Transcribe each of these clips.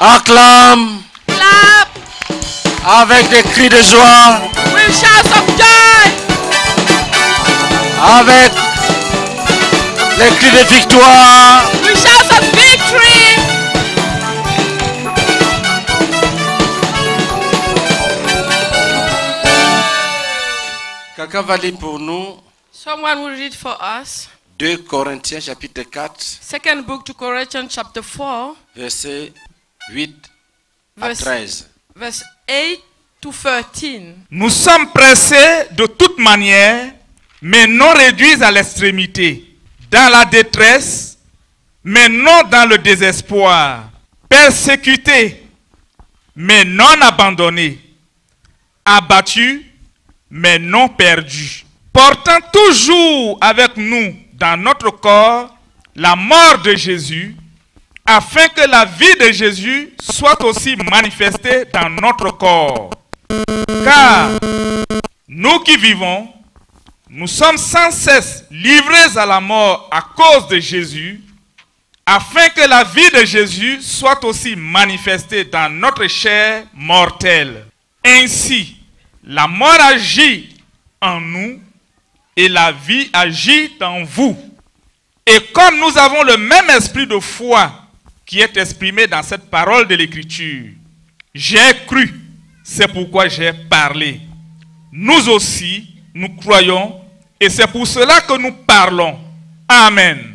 Acclame Clap. Avec des cris de joie, with shouts of joy, avec les cris de victoire. with shouts of victory. Quelqu'un va lire pour nous Someone will read for us. 2 Corinthiens chapitre 4, Second book to Corinthians chapter 4, versets 8 à verse, 13. verse 8 to 13. Nous sommes pressés de toute manière, mais non réduits à l'extrémité, dans la détresse, mais non dans le désespoir, persécutés, mais non abandonnés, abattus, mais non perdus, portant toujours avec nous dans notre corps la mort de Jésus, afin que la vie de Jésus soit aussi manifestée dans notre corps. Car nous qui vivons, nous sommes sans cesse livrés à la mort à cause de Jésus, afin que la vie de Jésus soit aussi manifestée dans notre chair mortelle. Ainsi, la mort agit en nous et la vie agit en vous. Et comme nous avons le même esprit de foi qui est exprimé dans cette parole de l'Écriture, j'ai cru, c'est pourquoi j'ai parlé. Nous aussi, nous croyons, et c'est pour cela que nous parlons. Amen.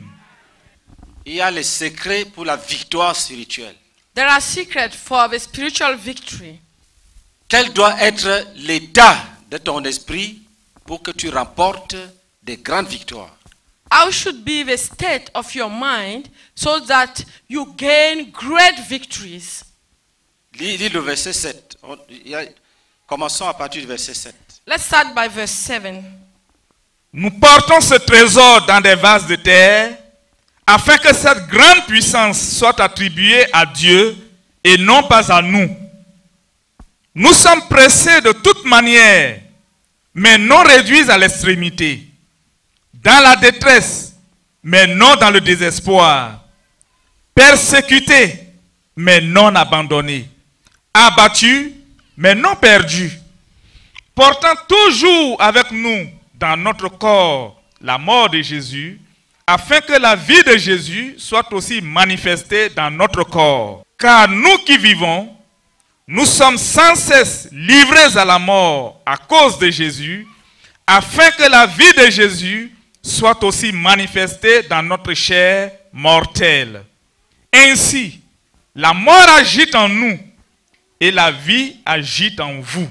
Il y a les secrets pour la victoire spirituelle. There are secrets for the spiritual victory. Quel doit être l'état de ton esprit pour que tu remportes des grandes victoires? How should be the state of your mind so that you gain great victories? Lis, lis le verset 7. On- il y a- commençons à partir du verset 7. Let's start by verse 7. Nous portons ce trésor dans des vases de terre afin que cette grande puissance soit attribuée à Dieu et non pas à nous. Nous sommes pressés de toute manière, mais non réduits à l'extrémité, dans la détresse, mais non dans le désespoir, persécutés, mais non abandonnés, abattus, mais non perdus portant toujours avec nous dans notre corps la mort de Jésus, afin que la vie de Jésus soit aussi manifestée dans notre corps. Car nous qui vivons, nous sommes sans cesse livrés à la mort à cause de Jésus, afin que la vie de Jésus soit aussi manifestée dans notre chair mortelle. Ainsi, la mort agit en nous et la vie agit en vous.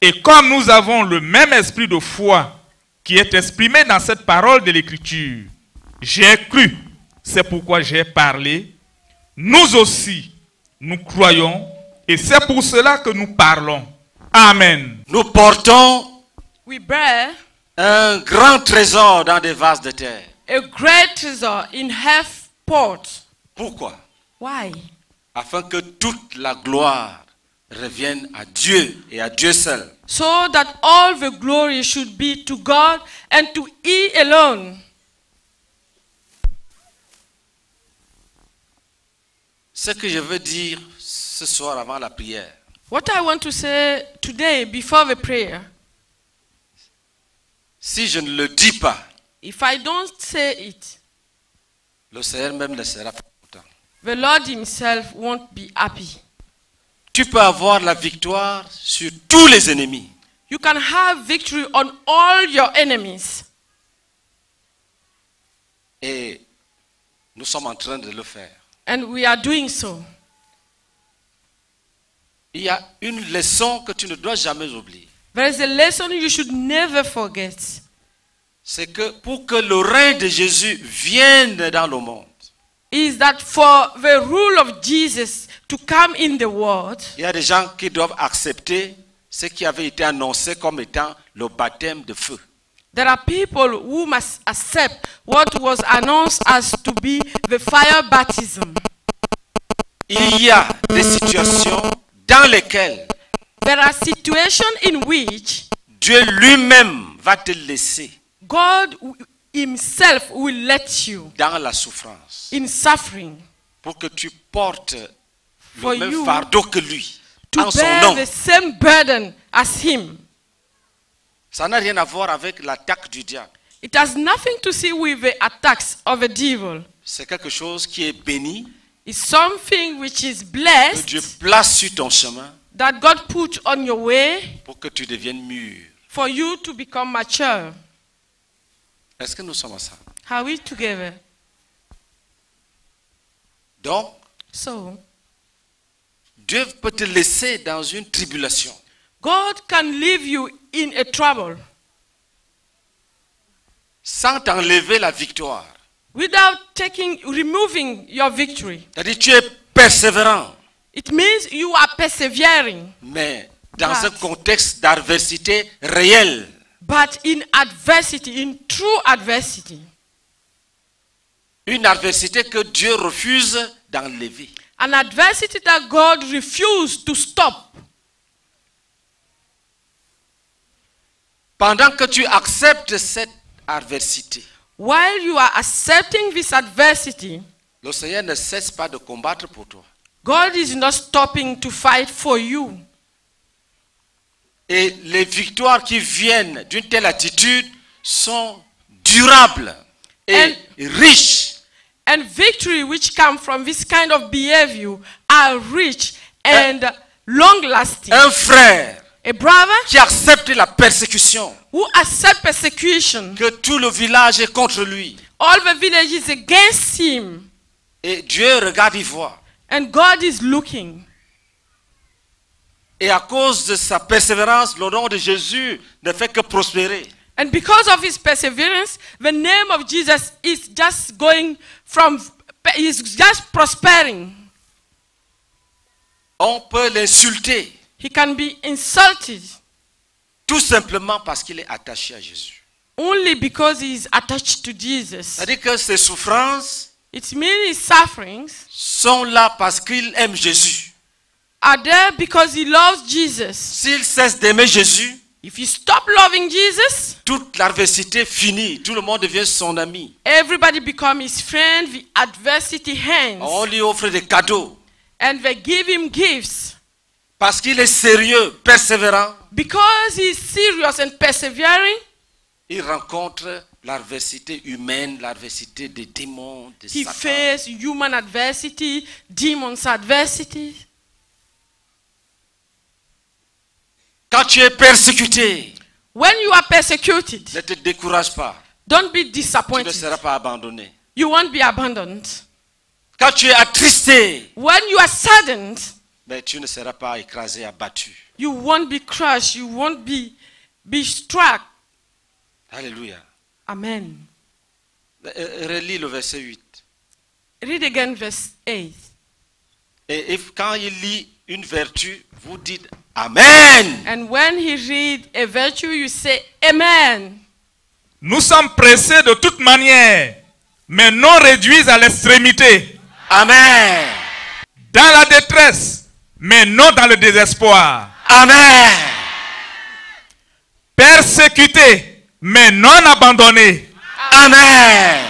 Et comme nous avons le même esprit de foi qui est exprimé dans cette parole de l'Écriture, j'ai cru, c'est pourquoi j'ai parlé, nous aussi, nous croyons, et c'est pour cela que nous parlons. Amen. Nous portons We bear un grand trésor dans des vases de terre. a great treasure in half port. Pourquoi? Why? Afin que toute la gloire revienne à Dieu et à Dieu seul. So that all the glory should be to God and to He alone. Ce que je veux dire ce soir avant la prière, What I want to say today before the prayer, si je ne le dis pas, if I don't say it, le Seigneur même ne sera pas content. the Lord Himself won't be happy. Tu peux avoir la victoire sur tous les ennemis. You can have victory on all your enemies. Et nous sommes en train de le faire. And we are doing so. Il y a une leçon que tu ne dois jamais oublier. There is a lesson you should never forget. C'est que pour que le règne de Jésus vienne dans le monde, Is that for the rule of Jesus to come in the world, il y a des gens qui doivent accepter ce qui avait été annoncé comme étant le baptême de feu. there are people who must accept what was announced as to be the fire baptism. Il y a des situations dans lesquelles There are situations in which Dieu lui-même va te laisser God w- Himself will let you dans la souffrance in suffering pour que tu portes for le même fardeau que lui, to en son nom. the same burden as him. Ça n'a rien à voir avec l'attaque du diable. It has nothing to see with the attacks of the devil. C'est quelque chose qui est béni, It's something which is que Dieu blessed place sur ton chemin that God put on your way pour que tu deviennes mûr. for you to become mature. Est-ce que nous sommes ensemble Are we together? Donc, So, Dieu peut te laisser dans une tribulation. God can leave you in a trouble sans t'enlever la victoire. without taking removing your victory. C'est-à-dire tu es persévérant, It means you are persevering, mais dans un contexte d'adversité réelle. but in adversity, in true adversity. Une adversité que Dieu refuse d'enlever. An adversity that God refused to stop. Pendant que tu acceptes cette adversité, While you are accepting this adversity, le Seigneur ne cesse pas de combattre pour toi. God is not stopping to fight for you. Et les victoires qui viennent d'une telle attitude sont durables et riches. And victory which come from this kind of behavior are rich and long lasting. Un frère A brother qui accepte la persécution, who accept persecution, que tout le village est contre lui, all the village is against him, et Dieu regarde, il voit. And God is looking. Et à cause de sa persévérance, le nom de Jésus ne fait que prospérer. And because of his perseverance, the name of Jesus is just going from, is just prospering. On peut l'insulter He can be insulted tout simplement parce qu'il est attaché à Jésus. only because he is attached to Jesus. C'est-à-dire que ses souffrances It means his sufferings sont là parce qu'il aime Jésus. are there because he loves Jesus? S'il cesse d'aimer Jésus, If you stop loving Jesus, toute l'adversité finit, tout le monde devient son ami. everybody become his friend, the adversity hands, On lui offre des cadeaux and they give him gifts. parce qu'il est sérieux, persévérant. Because he's serious and persevering, Il rencontre l'adversité humaine, l'adversité des démons, he Satan. faces human adversity, demons adversity. Quand tu es persécuté, When you are persecuted, ne te décourage pas. don't be Tu ne disappointed. seras pas abandonné. You won't be abandoned. Quand tu es attristé, When you are saddened, mais tu ne seras pas écrasé, abattu. you won't be crushed. You won't be, be struck. Alléluia. Amen. Euh, Relis le verset 8. Read again verse 8. Et if- quand il lit une vertu, vous dites Amen. And when he read a virtue, you say, Amen. Nous sommes pressés de toute manière, mais non réduits à l'extrémité. Amen. Dans la détresse, mais non dans le désespoir. Amen. Persécutés, mais non abandonnés. Amen.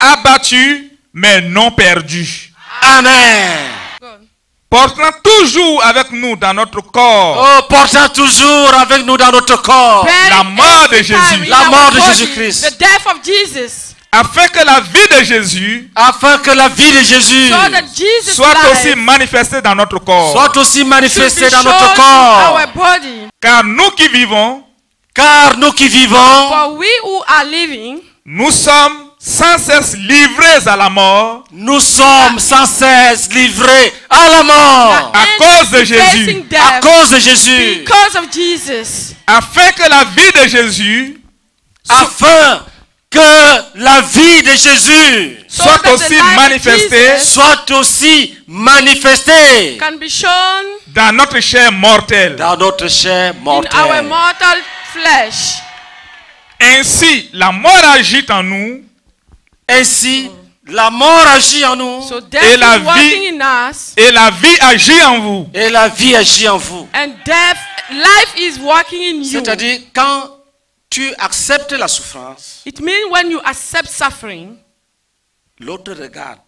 Abattus, mais non perdus. Amen. Portant toujours avec nous dans notre corps Oh, portant toujours avec nous dans notre corps La mort de Jésus. La mort de Jésus-Christ. The death of Jesus. afin que la vie de Jésus afin que la vie de Jésus So that Jesus' soit life aussi manifestée dans notre corps. soit aussi manifestée dans notre in corps. our body. Car nous qui vivons, Car nous qui vivons, For we who are living, nous sommes sans cesse livrés à la mort nous sommes sans cesse livrés à la mort à cause de Jésus. à death cause de Jésus, because of Jesus. afin que la vie de Jésus afin que la vie de Jésus So soit that the aussi life of manifestée soit aussi manifestée can be shown dans notre chair mortelle. dans notre chair in our mortelle. mortal flesh. Ainsi, la mort agit en nous Ainsi, la mort agit en nous So death Et la is working vie- in us, et la vie agit en vous. et la vie agit en vous. and death, life is working in you. C'est-à-dire, quand tu acceptes la souffrance, It means when you accept suffering, l'autre regarde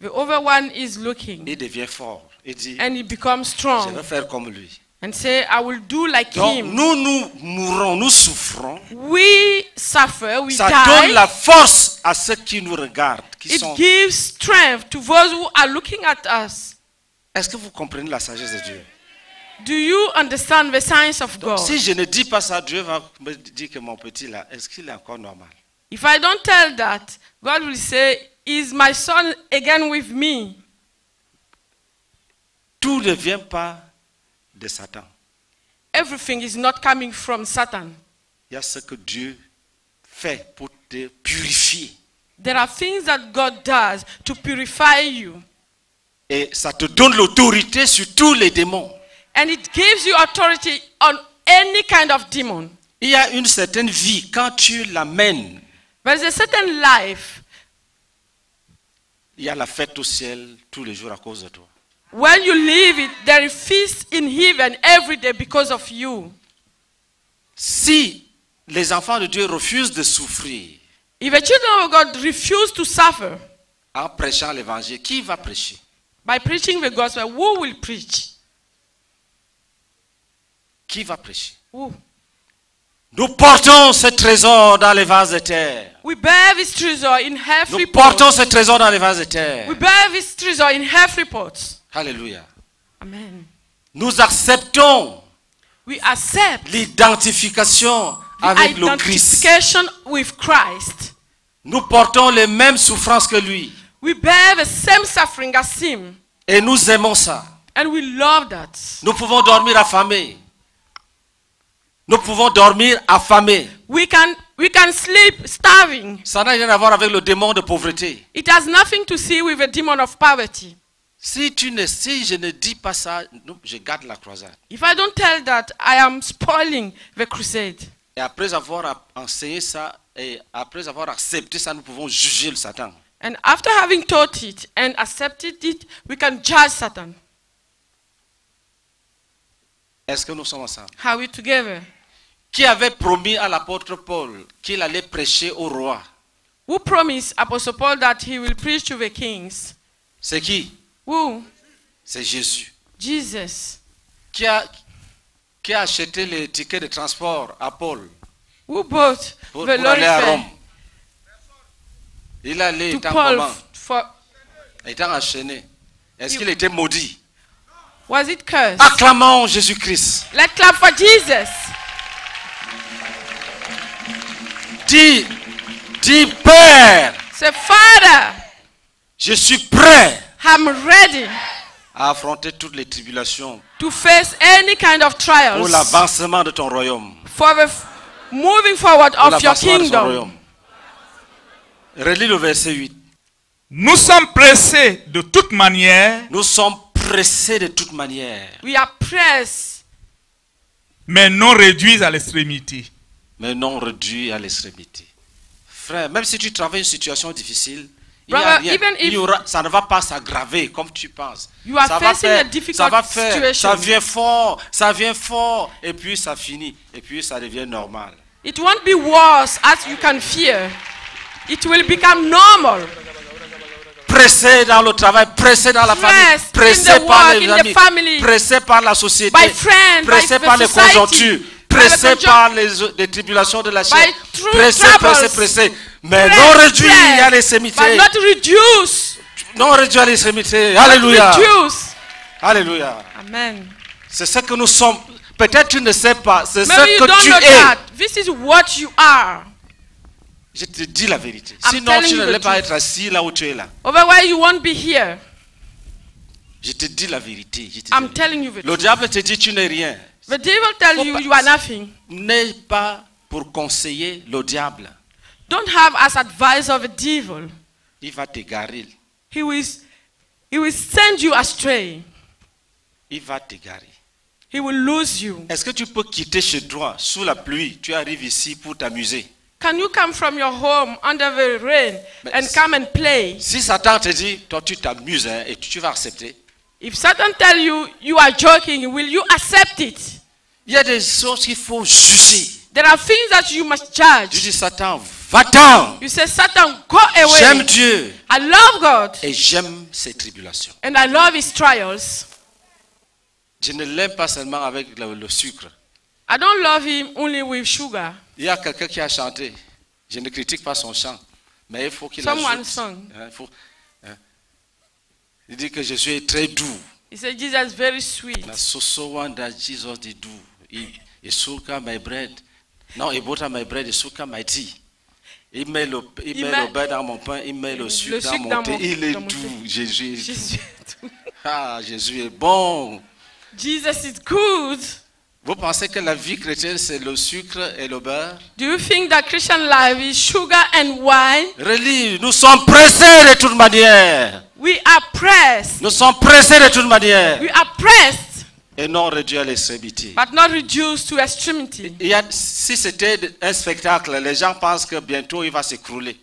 The other one is looking Il devient fort. Il dit, and he becomes je vais strong faire comme lui. And say, I will do like Donc, him. nous, nous mourons, nous souffrons. We suffer, we Ça donne die. la force à ceux qui nous regardent. Qui It sont... gives strength to those who are looking at us. Est-ce que vous comprenez la sagesse de Dieu? Do you understand the science of God? Si je ne dis pas ça, Dieu va me dire que mon petit là, est-ce qu'il est encore normal? If I don't tell that, God will say, Is my son again with me? Tout ne vient pas de Satan. Everything is not coming from Satan. Il y a ce que Dieu fait pour te purifier. There are things that God does to purify you. Et ça te donne l'autorité sur tous les démons. And it gives you authority on any kind of demon. Il y a une certaine vie, quand tu l'amènes, There is a certain life il y a la fête au ciel tous les jours à cause de toi. When you live it, there is feast in heaven every day because of you. Si les enfants de Dieu refusent de souffrir If the children of God refuse to suffer en prêchant l'évangile, qui va prêcher? by preaching the gospel, who will preach? Qui va prêcher? Who? Nous portons ce trésor dans les vases de terre. We bear this treasure in Nous portons pots. ce trésor dans les vases de terre. We bear this treasure in heavenly pots. Alléluia. Amen. Nous acceptons We accept l'identification avec le Christ. identification with Christ. Nous portons les mêmes souffrances que lui. We bear the same suffering as him. Et nous aimons ça. And we love that. Nous pouvons dormir affamés. Nous pouvons dormir affamés. We can, we can sleep starving. Ça n'a rien à voir avec le démon de pauvreté. It has nothing to see with the demon of poverty. Si, tu ne, si je ne dis pas ça, je garde la croisade. If I don't tell that, I am spoiling the crusade. Et après avoir enseigné ça, et après avoir accepté ça, nous pouvons juger le Satan. And after having taught it and accepted it, we can judge Satan. Est-ce que nous sommes ensemble? Are we together? Qui avait promis à l'apôtre Paul qu'il allait prêcher au roi? Who promised Apostle Paul that he will preach to the kings? C'est qui? Who? C'est Jésus. Jesus. Qui a, qui a acheté les tickets de transport à Paul Who bought pour, the pour aller à Rome Il allait to étant Paul comment for Étant enchaîné. Est-ce Il- qu'il était maudit? Was it cursed? Acclamons Jésus-Christ. Let's clap for Jesus. Dis, dis Père, Say, Father, je suis prêt I'm ready à affronter toutes les tribulations to face any kind of pour trials l'avancement de ton royaume. for the moving forward Pour of your l'avancement de ton kingdom. royaume. Relis le verset 8. Nous sommes pressés de toute manière, Nous sommes pressés de toute manière, We are pressed, mais non réduits à l'extrémité. mais non réduits à l'extrémité. Frère, même si tu travailles une situation difficile, Brother, even if- aura- ça ne va pas s'aggraver comme tu penses. You are ça va faire, a difficult ça va faire, situation. ça vient fort, ça vient fort, et puis ça finit, et puis ça devient normal. it won't be worse as you can fear. It will become normal. Pressé dans le travail, pressé dans la famille, pressé par work, les amis, family, pressé par la société, by friends, pressé by par les conjonctures, pressé par les, les tribulations de la chair, pressé, troubles. pressé, pressé, mais non réduit à But not reduce. non réduit à but alléluia, Reduce. alléluia. Amen. C'est ce que nous sommes. Peut-être tu ne sais pas, c'est ce que tu es. that. This is what you are. Je te dis la vérité. I'm Sinon, tu n'allais pas être assis là où tu es là. Otherwise, you won't be here. Je te dis la vérité. je te dis I'm vérité. telling you the Le diable te dit tu n'es rien. The devil tells Faut you you are nothing. N'aie pas pour conseiller le diable. Don't have as advice of a devil. Il va t'égarer. He will, he will send you astray. Il va t'égarer. He will lose you. Est-ce que tu peux quitter chez toi sous la pluie Tu arrives ici pour t'amuser. Can you come from your home under the rain But and s- come and play? Si Satan te dit, toi tu t'amuses hein, et tu vas accepter. If Satan tell you you are joking, will you accept it? Il y a des choses qu'il faut juger. There are things that you must Je judge. dis, Satan, Va-t'en. You say, Satan, go J'aime away. Dieu I love God et j'aime ses tribulations. and I love his trials. Je ne l'aime pas seulement avec le, le sucre. I don't love him only with sugar. Il y a quelqu'un qui a chanté. Je ne critique pas son chant, mais il faut qu'il Someone ajoute. sung. Hein, il, faut- hein. Il dit que Jésus est très doux. He said, Jesus is very sweet. Na so so wonder Jesus is doux. Il, il suka my bread. Non, il butter my bread, il suka my tea. Il met le, il Il met met- le beurre dans mon pain, il met le le sucre dans mon dans thé. mon- Il est doux. Jésus est doux. Jesus Ah, Jésus est bon. Jesus is good. Vous pensez que la vie chrétienne, c'est le sucre et le beurre Do you think that Christian life is sugar and wine? Relis, nous sommes pressés de toute manière. We are pressed. Nous sommes pressés de toute manière. We are pressed, Et non réduits à l'extrémité. but not reduced to extremity. Il y a- si c'était un spectacle, les gens pensent que bientôt il va s'écrouler.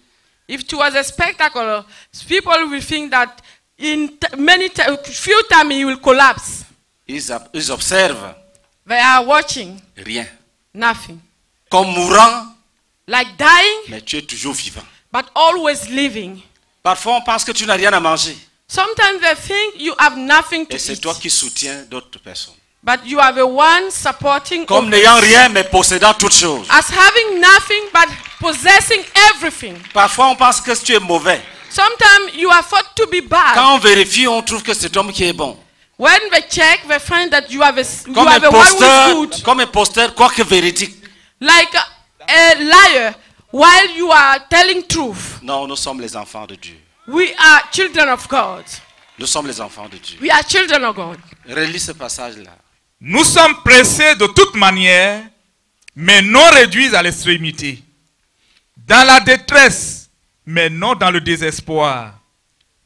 If it was a spectacle, people will think that in many few time he will collapse. Ils observent They are watching rien. nothing, Comme mourant, like dying, mais tu es toujours vivant. but always living. Parfois, on pense que tu n'as rien à manger. Sometimes they think you have nothing to Et c'est eat, toi qui soutiens d'autres personnes. but you are the one supporting. Comme others. n'ayant rien, mais possédant toutes choses. As having nothing but possessing everything. Parfois, on pense que tu es mauvais. Sometimes you are thought to be bad. Quand on vérifie, on trouve que c'est homme qui est bon. When they check, they find that you have a, you Comme un have a one who is posteur, good. comme un posteur, quoique véridique. Like a, a liar while you are telling truth. Non, nous sommes les enfants de Dieu. We are children of God. Nous sommes les enfants de Dieu. We are children of God. Relis ce passage-là. Nous sommes pressés de toute manière, mais non réduits à l'extrémité. Dans la détresse, mais non dans le désespoir.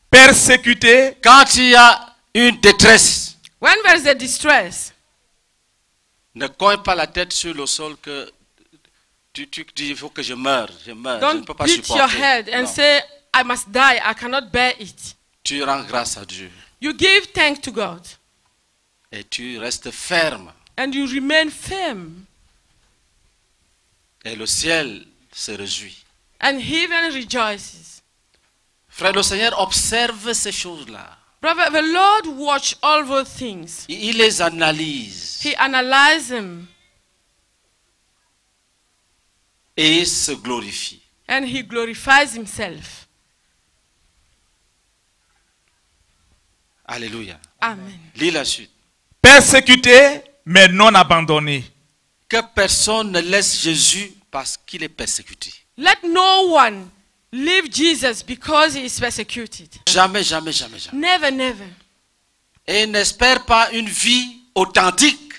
Persécutés, Quand il y a une détresse, When there is a distress, ne cogne pas la tête sur le sol que tu, tu dis il faut que je meure, je meurs, je ne don't peux pas beat your supporter. head and Non. say, I must die, I cannot bear it. Tu rends grâce à Dieu You give thanks to God et tu restes ferme and you remain firm, et le ciel se réjouit. and heaven rejoices. Frère, le Seigneur observe ces choses-là. Brother, the Lord watch all those things. Il les analyse He analyzes them et il se glorifie. and he glorifies himself. Alléluia. Amen. Lis la suite. persécutés, mais non abandonnés. Que personne ne laisse Jésus parce qu'il est persécuté. Let no one leave Jesus because he is persecuted. Jamais, jamais, jamais, jamais. Never, never. Et n'espère pas une vie authentique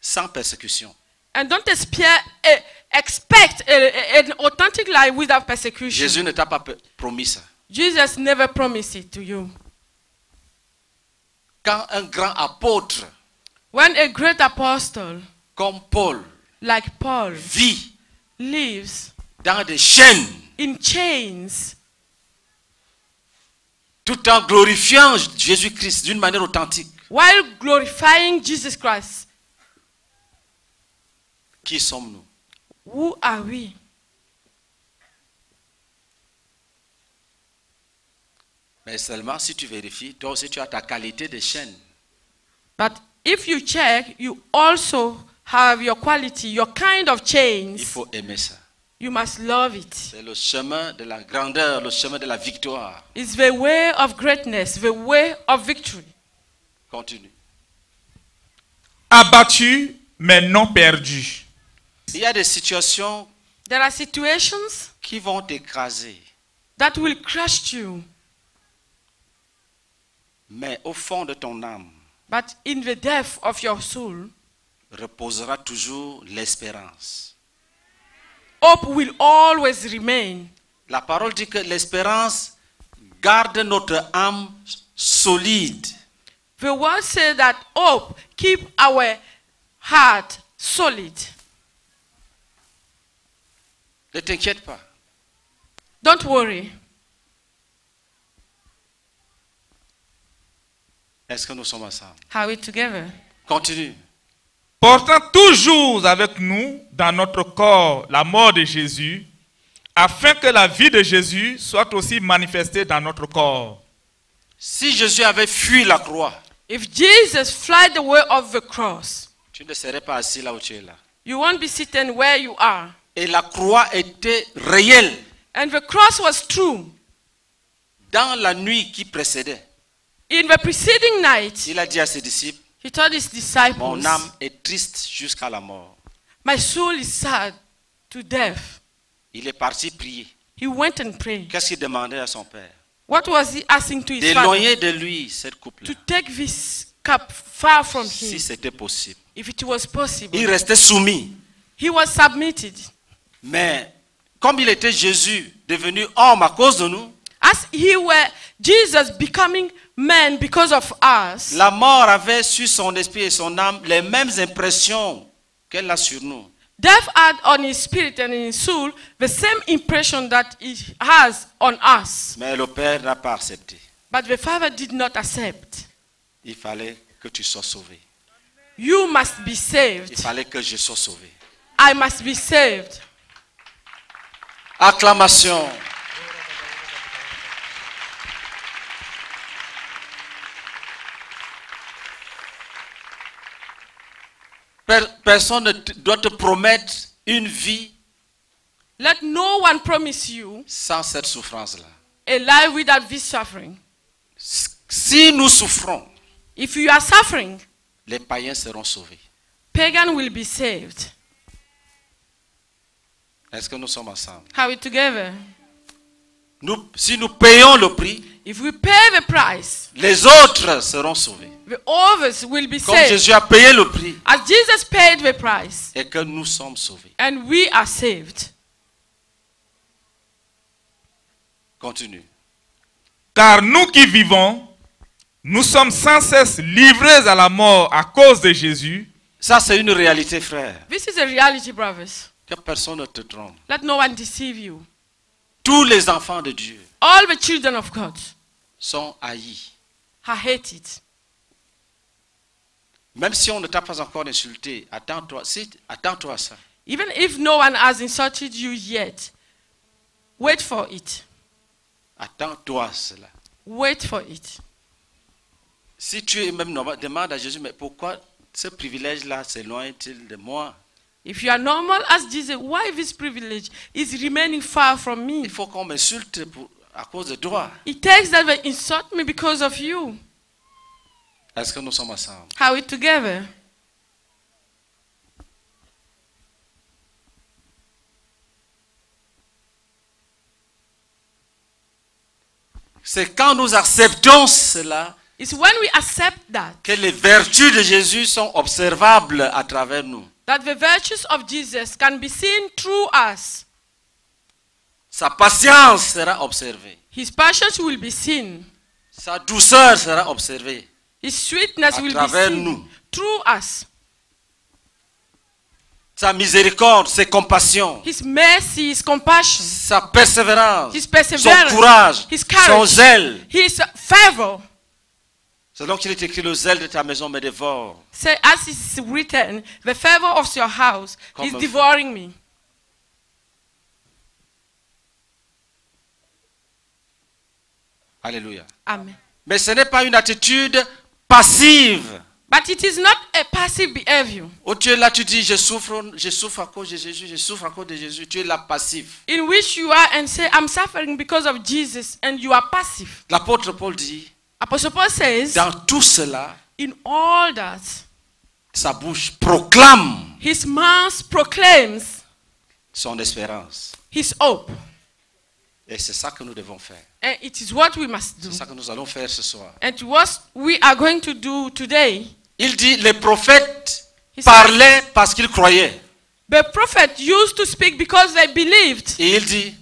sans persécution. And don't expect, eh, an authentic life without persecution. Jésus ne t'a pas promis ça. Jesus never promised it to you. Quand un grand apôtre When a great apostle comme Paul like Paul vit lives dans des chaînes in chains tout en glorifiant Jésus-Christ d'une manière authentique, while glorifying Jesus Christ, qui sommes-nous? who are we? Mais seulement si tu vérifies, toi aussi tu as ta qualité de chaîne. But if you check, you also have your quality, your kind of Il chains. faut aimer ça. You must love it. C'est le chemin de la grandeur, le chemin de la victoire. It's the way of greatness, the way of victory. Continue. Abattus, mais non perdus. Il y a des situations There are situations qui vont t'écraser. that will crush you, Mais au fond de ton âme but in the depth of your soul, reposera toujours l'espérance. hope will always remain. La parole dit que l'espérance garde notre âme solide. The word says that hope keep our heart solid. Ne t'inquiète pas. Don't worry. Est-ce que nous sommes ensemble? Are we together? Continue. Portant toujours avec nous dans notre corps la mort de Jésus, afin que la vie de Jésus soit aussi manifestée dans notre corps. Si Jésus avait fui la croix, If Jesus fled the way of the cross, tu ne serais pas assis là où tu es là. you won't be sitting where you are. Et la croix était réelle And the cross was true. dans la nuit qui précédait. In the preceding night, Il a dit à ses disciples, he told his mon disciples, âme est triste jusqu'à la mort. My soul is sad to death. Il est parti prier. He went and prayed. Qu'est-ce qu'il demandait à son père? What was he asking to his father? D'éloigner de lui cette coupe-là, To take this cup far from si him, c'était possible. if it was possible. Il restait soumis. He was submitted. Mais comme il était Jésus devenu homme à cause de nous, As he were Jesus becoming man because of us, la mort avait sur son esprit et son âme les mêmes impressions qu'elle a sur nous. death had on his spirit and in his soul the same impression that he has on us. Mais le Père n'a pas accepté. But the Father did not accept. Il fallait que tu sois sauvé. You must be Il saved. fallait que je sois sauvé. I must be saved. Acclamation. Personne ne doit te promettre une vie Let no one promise you sans cette souffrance-là. a life without this suffering. Si nous souffrons, If you are suffering, les païens seront sauvés. pagan will be saved. Est-ce que nous sommes ensemble? Are we together? Nous- Si nous payons le prix, If we pay the price, les autres seront sauvés. the others will be Comme saved. Jésus a payé le prix As Jesus paid the price, et que nous sommes sauvés. and we are saved. Continue. Car nous qui vivons, nous sommes sans cesse livrés à la mort à cause de Jésus, Ça, c'est une réalité, frère. This is a reality, brothers. Que personne ne te trompe. Let no one deceive you. Tous les enfants de Dieu All the children of God sont haïs. are hated. Même si on ne t'a pas encore insulté, attends-toi si, attends-toi à ça. Even if no one has insulted you yet, wait for it. Attends-toi à cela. Wait for it. Si tu es même normal, demande à Jésus, mais pourquoi ce privilège-là s'éloigne-t-il de moi? If you are normal, ask Jesus, why this privilege is remaining far from me? Il faut qu'on m'insulte pour- à cause de toi. It takes that they insult me because of you. Est-ce que nous sommes ensemble? Are we together? C'est quand nous acceptons cela It's when we accept that que les vertus de Jésus sont observables à travers nous. that the virtues of Jesus can be seen through us. Sa patience sera observée. His passions will be seen. Sa douceur sera observée. His sweetness À will be travers seen nous. through us. Sa miséricorde, ses compassions, His mercy, His compassion, sa persévérance, His son perseverance, courage, His son courage, zèle. His favor. C'est donc qu'il est écrit le zèle de ta maison me dévore. Say, as is written, the favor of your house Comme is devouring me. Alléluia. Amen. Mais ce n'est pas une attitude passive. But it is not a passive behavior Où tu es là, tu dis, je souffre, je souffre à cause de Jésus, je souffre à cause de Jésus. Tu es là passif. in which you are and say, I'm suffering because of Jesus, and you are passive. L'apôtre Paul dit, Apostle Paul says, dans tout cela, in all that, sa bouche proclame his mouth proclaims son espérance. his hope. Et c'est ça que nous devons faire. And it is what we must do. C'est ça que nous allons faire ce soir. And what we are going to do today. Il dit, les prophètes He said, parlaient parce qu'ils croyaient. the prophet used to speak because they believed. Et il dit,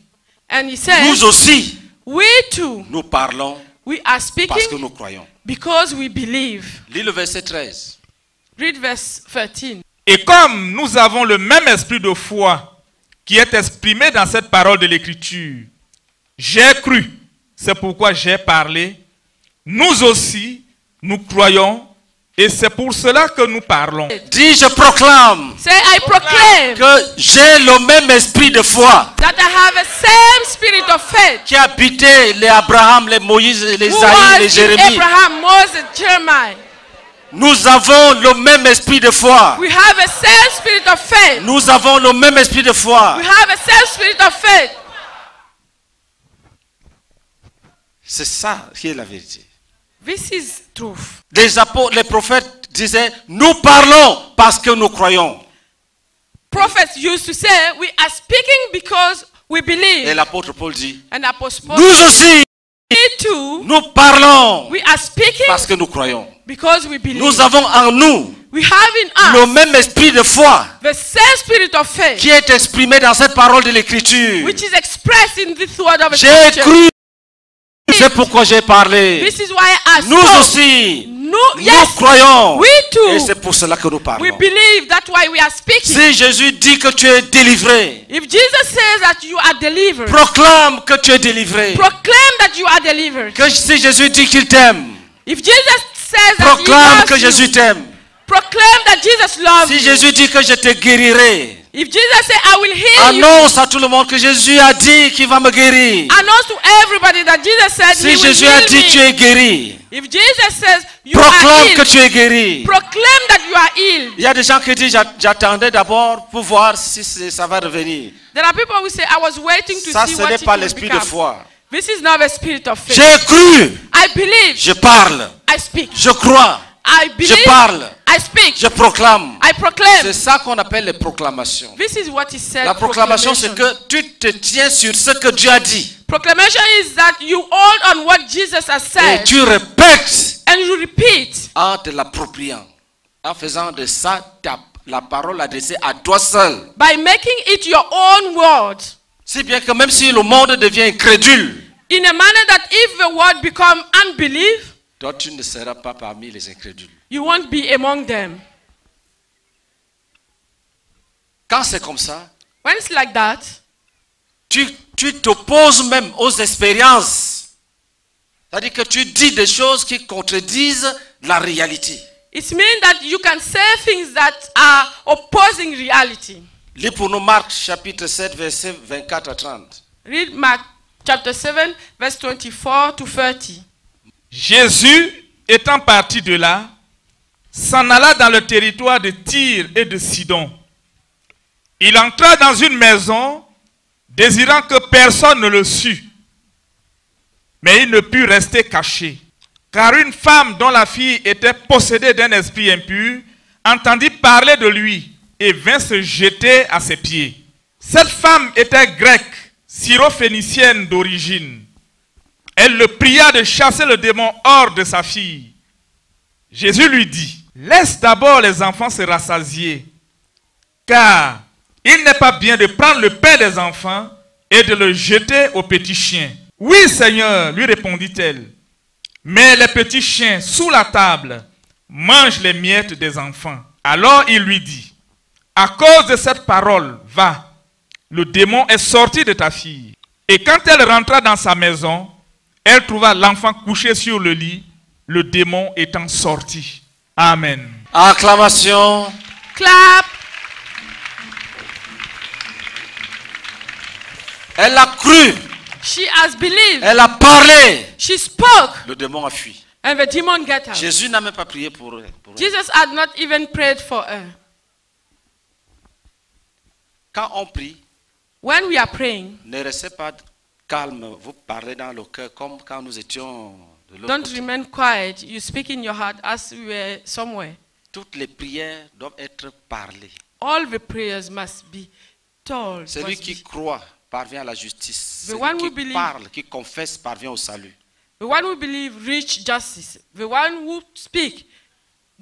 And he said, nous aussi, we too, nous parlons we are parce que nous croyons. because we believe. Lis le verset 13. Read verse 13. Et comme nous avons le même esprit de foi qui est exprimé dans cette parole de l'Écriture, j'ai cru, c'est pourquoi j'ai parlé, nous aussi, nous croyons Et c'est pour cela que nous parlons. Dis, je proclame Say, I proclaim que j'ai le même esprit de foi that I have a same spirit of faith qui habitait les Abraham, les Moïse, les Isaïe, les Jérémie. Abraham, Moses, Jeremiah. Nous avons le même esprit de foi. We have a same spirit of faith. Nous avons le même esprit de foi. We have a same spirit of faith. C'est ça qui est la vérité. This is truth. Les apôtres, les prophètes disaient, nous parlons parce que nous croyons. Prophets used to say, We are speaking because we Et believe. l'apôtre Paul dit, And Apostle Paul, nous aussi, too, nous parlons we are speaking parce que nous croyons. because we believe. Nous avons en nous We have in le même esprit de foi the same spirit of faith, qui est exprimé dans cette parole de l'écriture. J'ai cru. C'est pourquoi j'ai parlé. This is why I Nous aussi, No, nous yes, croyons. we too. Et c'est pour cela que nous We parlons. believe. That's why we are speaking. Si Jésus dit que tu es délivré, If Jesus says that you are delivered, proclame que tu es délivré. proclaim that you are delivered. Que si Jésus dit qu'il t'aime, If Jesus says that proclame he que loves Jésus t'aime. proclaim that Jesus loves Si. Jésus dit que je te guérirai, If Jesus says, I will heal you, annonce à tout le monde que Jésus a dit qu'il va me guérir. announce to everybody that Jesus said he Si will Jésus a heal dit tu me. es guéri, If Jesus says you are proclame que healed, tu es guéri. proclaim that you are healed. Il y a des gens qui disent J'a- j'attendais d'abord pour voir si c'est- ça va revenir. There are people who say, I was waiting to Ça, see ce what n'est it pas will l'esprit de become. foi. This is not a spirit of faith. J'ai cru, I believe. je parle, I speak. je crois, I believe. parle. I speak. je proclame. I proclaim. C'est ça qu'on appelle les proclamations. This is what is said. La proclamation, c'est que tu te tiens sur ce que Dieu a dit. Proclamation is that you hold on what Jesus has Et said tu répètes and you repeat en te l'appropriant. En faisant de ça ta- la parole adressée à toi seul. by making it your own word. Si bien que même si le monde devient incrédule, In a manner that if the word become unbelief, toi tu ne seras pas parmi les incrédules. You won't be among them. Quand c'est comme ça, When it's like that, tu tu t'opposes même aux expériences. C'est-à-dire que tu dis des choses qui contredisent la réalité. it means that you can say things that are opposing reality. Lis pour nous Marc chapitre 7 versets 24 à 30. Read Mark chapter 7, verse 24 to 30. Jésus, étant parti de là, s'en alla dans le territoire de Tyr et de Sidon. Il entra dans une maison, désirant que personne ne le sût. Mais il ne put rester caché. Car une femme dont la fille était possédée d'un esprit impur entendit parler de lui et vint se jeter à ses pieds. Cette femme était grecque, syrophénicienne d'origine. Elle le pria de chasser le démon hors de sa fille. Jésus lui dit, laisse d'abord les enfants se rassasier, car il n'est pas bien de prendre le pain des enfants et de le jeter aux petits chiens. Oui, Seigneur, lui répondit-elle, mais les petits chiens sous la table mangent les miettes des enfants. Alors il lui dit, à cause de cette parole, va, le démon est sorti de ta fille. Et quand elle rentra dans sa maison, elle trouva l'enfant couché sur le lit, le démon étant sorti. Amen. Acclamation. Clap. Elle a cru. She has believed. Elle a parlé. She spoke. Le démon a fui. And the demon got out. Jésus n'a même pas prié pour elle. pour elle. Jesus had not even prayed for her. Quand on prie, When we are praying, ne restez pas calme. Vous parlez dans le cœur comme quand nous étions don't remain quiet. You speak in your heart as we were somewhere. Toutes les prières doivent être parlées. All the prayers must be told. Celui qui be- croit parvient à la justice. The Celui one qui who believes- parle, qui confesse parvient au salut. The one who believes reach justice. The one who speak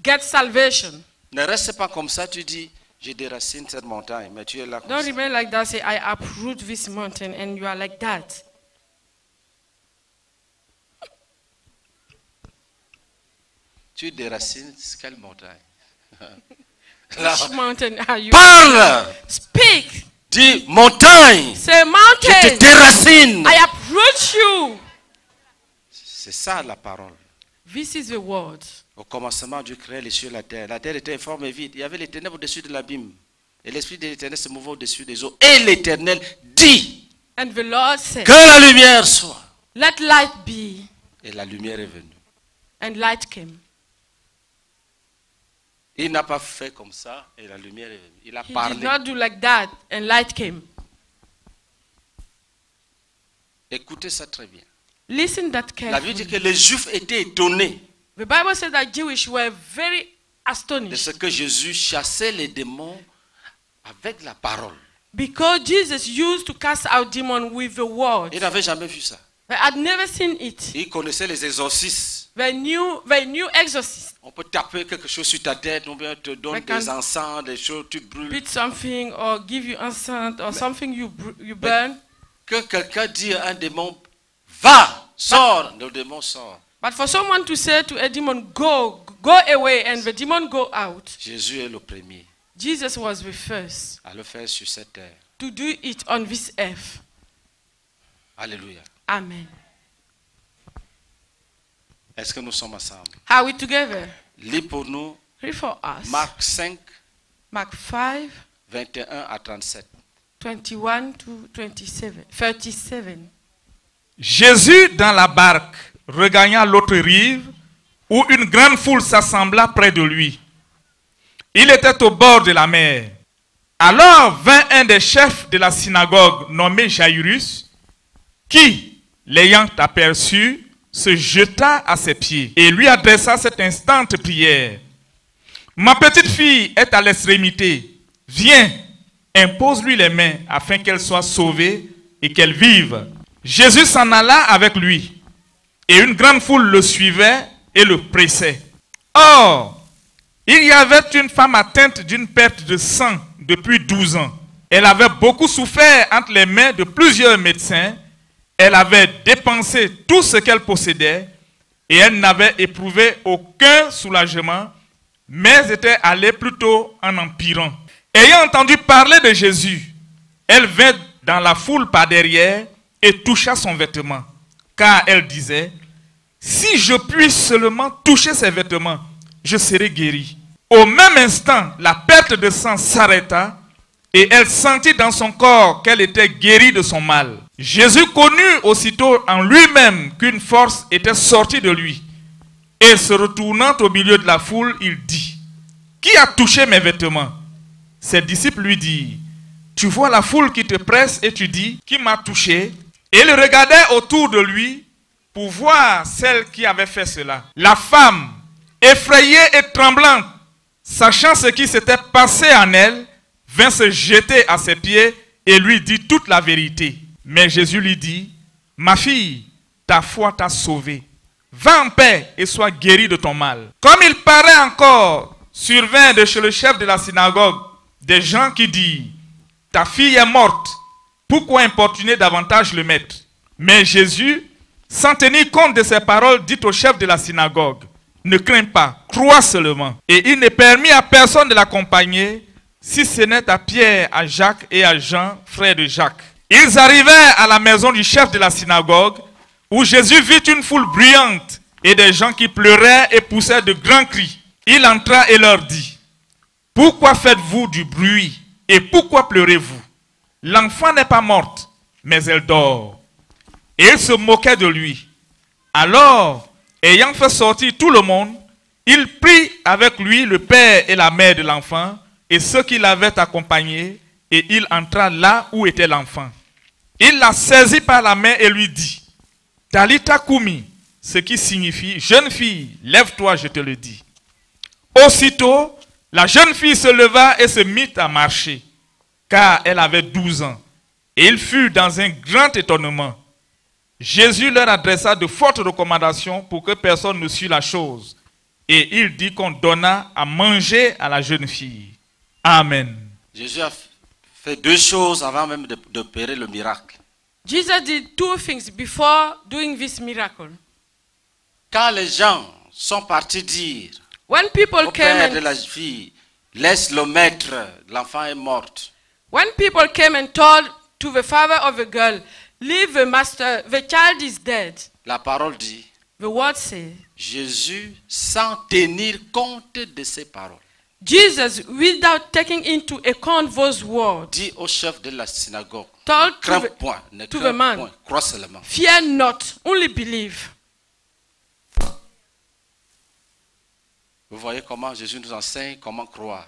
gets salvation. Ne reste pas comme ça, tu dis, je déracine cette montagne, mais tu es là comme Don't ça. remain like that. Say, I uproot this mountain, and you are like that. Tu déracines quelle montagne Là, Which mountain are you? Parle Speak. Dis montagne, Say, je te déracine. I uproot you. C'est ça la parole. This is the word. Au commencement, Dieu créait les cieux et la terre. La terre était informe et vide. Il y avait les ténèbres au-dessus de l'abîme. Et l'Esprit de l'Éternel se mouvait au-dessus des eaux. Et l'Éternel dit And the Lord said, que la lumière soit. Let light be. Et la lumière est venue. And light came. Il n'a pas fait comme ça et la lumière est venue. Il a He did parlé. not do like that, and light came. Écoutez ça très bien. Listen that La Bible dit carefully. que les Juifs étaient étonnés The Bible says that Jewish were very de astonished ce que Jésus chassait les démons avec la parole. because Jesus used to cast out demons with the word. Ils n'avaient jamais vu ça. They had never seen it. Ils connaissaient les exorcismes. They knew, they knew exorcists. On peut taper quelque chose sur ta tête, on te donner Mais quand- des encens, des choses, tu brûles. beat something or give you incense or something you, you burn. Que quelqu'un dit à un démon, va, sors, le démon sort. But for someone to say to a demon, go, go away, and the demon go out, Jésus est le premier Jesus was the first à le faire sur cette terre. to do it on this earth. Alléluia. Amen. Est-ce que nous sommes ensemble? Are we together? Lis pour nous Read for us. Marc 5, Mark 5, 21 à 37. 21 to 27, 37. Jésus, dans la barque, regagna l'autre rive, où une grande foule s'assembla près de lui. Il était au bord de la mer. Alors vint un des chefs de la synagogue nommé Jairus, qui, l'ayant aperçu, se jeta à ses pieds et lui adressa cette instante prière. Ma petite fille est à l'extrémité. Viens, impose-lui les mains afin qu'elle soit sauvée et qu'elle vive. Jésus s'en alla avec lui et une grande foule le suivait et le pressait. Or, il y avait une femme atteinte d'une perte de sang depuis 12 ans. Elle avait beaucoup souffert entre les mains de plusieurs médecins. Elle avait dépensé tout ce qu'elle possédait et elle n'avait éprouvé aucun soulagement, mais était allée plutôt en empirant. Ayant entendu parler de Jésus, elle vint dans la foule par derrière et toucha son vêtement, car elle disait, si je puis seulement toucher ses vêtements, je serai guérie. Au même instant, la perte de sang s'arrêta et elle sentit dans son corps qu'elle était guérie de son mal. Jésus connut aussitôt en lui-même qu'une force était sortie de lui. Et se retournant au milieu de la foule, il dit, Qui a touché mes vêtements? Ses disciples lui dirent, Tu vois la foule qui te presse et tu dis, Qui m'a touché? Et il regardait autour de lui pour voir celle qui avait fait cela. La femme, effrayée et tremblante, sachant ce qui s'était passé en elle, vint se jeter à ses pieds et lui dit toute la vérité. Mais Jésus lui dit, Ma fille, ta foi t'a sauvée. Va en paix et sois guérie de ton mal. Comme il paraît encore, survint de chez le chef de la synagogue des gens qui disent, Ta fille est morte, pourquoi importuner davantage le maître? Mais Jésus, sans tenir compte de ces paroles, dit au chef de la synagogue, Ne crains pas, crois seulement. Et il ne permit à personne de l'accompagner, si ce n'est à Pierre, à Jacques et à Jean, frères de Jacques. Ils arrivèrent à la maison du chef de la synagogue, où Jésus vit une foule bruyante et des gens qui pleuraient et poussaient de grands cris. Il entra et leur dit, Pourquoi faites-vous du bruit et pourquoi pleurez-vous? L'enfant n'est pas morte, mais elle dort. Et il se moquait de lui. Alors, ayant fait sortir tout le monde, il prit avec lui le père et la mère de l'enfant et ceux qui l'avaient accompagné, et il entra là où était l'enfant. Il la saisit par la main et lui dit, Talita Kumi, ce qui signifie, jeune fille, lève-toi, je te le dis. Aussitôt, la jeune fille se leva et se mit à marcher, car elle avait 12 ans. Et il fut dans un grand étonnement. Jésus leur adressa de fortes recommandations pour que personne ne sût la chose. Et il dit qu'on donna à manger à la jeune fille. Amen. Fait deux choses avant même d'opérer le miracle. Jesus did two things before doing this miracle. Quand les gens sont partis dire When people au came père de and la fille, laisse le maître, l'enfant est morte. when people came and told to the father of the girl, leave the master, the child is dead. La parole dit, The word says, Jésus sans tenir compte de ses paroles. Jesus, without taking into account those words, Dit au chef de la synagogue, ne crains to the- point, ne crains man. point, crois seulement. fear not, only believe. Vous voyez comment Jésus nous enseigne comment croire.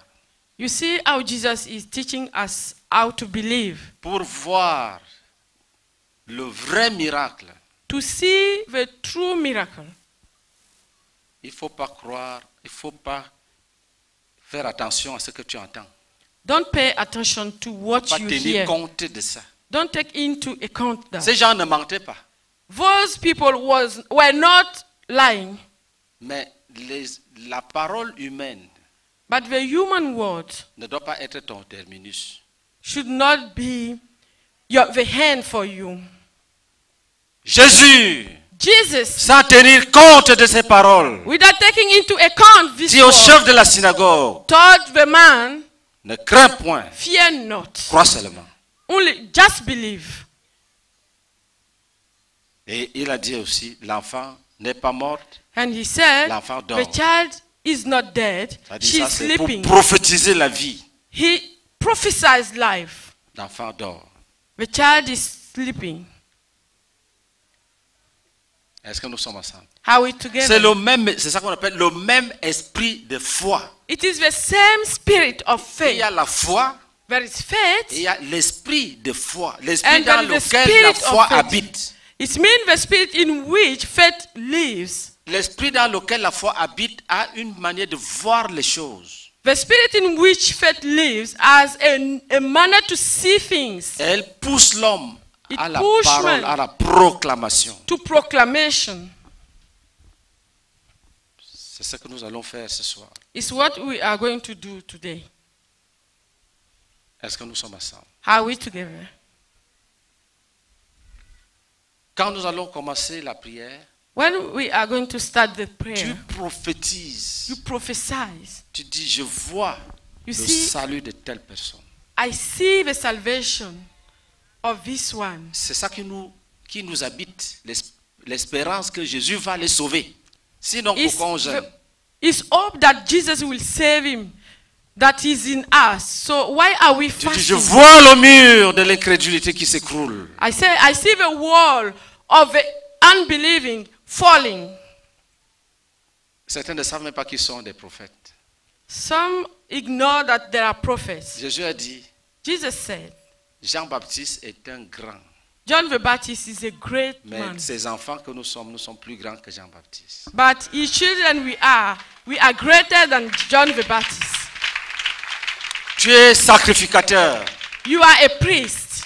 You see how Jesus is teaching us how to believe. Pour voir le vrai miracle, To see the true miracle, il ne faut pas croire, il ne faut pas faire attention à ce que tu entends. don't pay attention to what Pas you tenir hear. compte de ça. Don't take into account that. Ces gens ne mentaient pas, Those people was, were not lying, mais les- la parole humaine but the human word ne doit pas être ton terminus. should not be your, the hand for you. Jésus, Jesus, sans tenir compte de ses paroles, without taking into account this dit au chef de la synagogue, told the man, ne crains point, fear not, crois seulement. only just believe. Et il a dit aussi, l'enfant n'est pas mort, And he said, L'enfant dort. the child is not dead, she's c'est pour sleeping. prophétiser la vie. He prophesies life. L'enfant dort. The child is sleeping. Est-ce que nous sommes ensemble? Are we C'est le même, c'est ça qu'on appelle le même esprit de foi. It is the same spirit of Il faith. y a la foi There is et il faith. y a l'esprit de foi. L'esprit dans lequel la foi faith. habite. It means the spirit in which faith lives. L'esprit dans lequel la foi habite a une manière de voir les choses. The spirit in which faith lives has a, a manner to see things, Elle pousse l'homme It à la parole, à la proclamation. to proclamation. C'est ce que nous allons faire ce soir. It's what we are going to do today. Est-ce que nous sommes ensemble? Are we together? Quand nous allons commencer la prière, When we are going to start the tu prayer, prophétises. you prophesy. Tu dis, je vois You le see, salut de telle personne. I see the salvation. C'est ça qui nous, qui nous habite, l'es- l'espérance que Jésus va les sauver. Sinon, It's, pourquoi on gêne? It's hope that Jesus will save him that is in us. So why are we Tu dis, je fasting? vois le mur de l'incrédulité qui s'écroule. I say I see the wall of the unbelieving falling. Certains ne savent même pas qui sont des prophètes. Some ignore that there are prophets. Jésus a dit, Jesus said, Jean-Baptiste est un grand, John the Baptist is a great mais man. ses enfants que nous sommes, nous sommes plus grands que Jean-Baptiste. But his children we are, we are greater than John the Baptist. Tu es sacrificateur. You are a priest.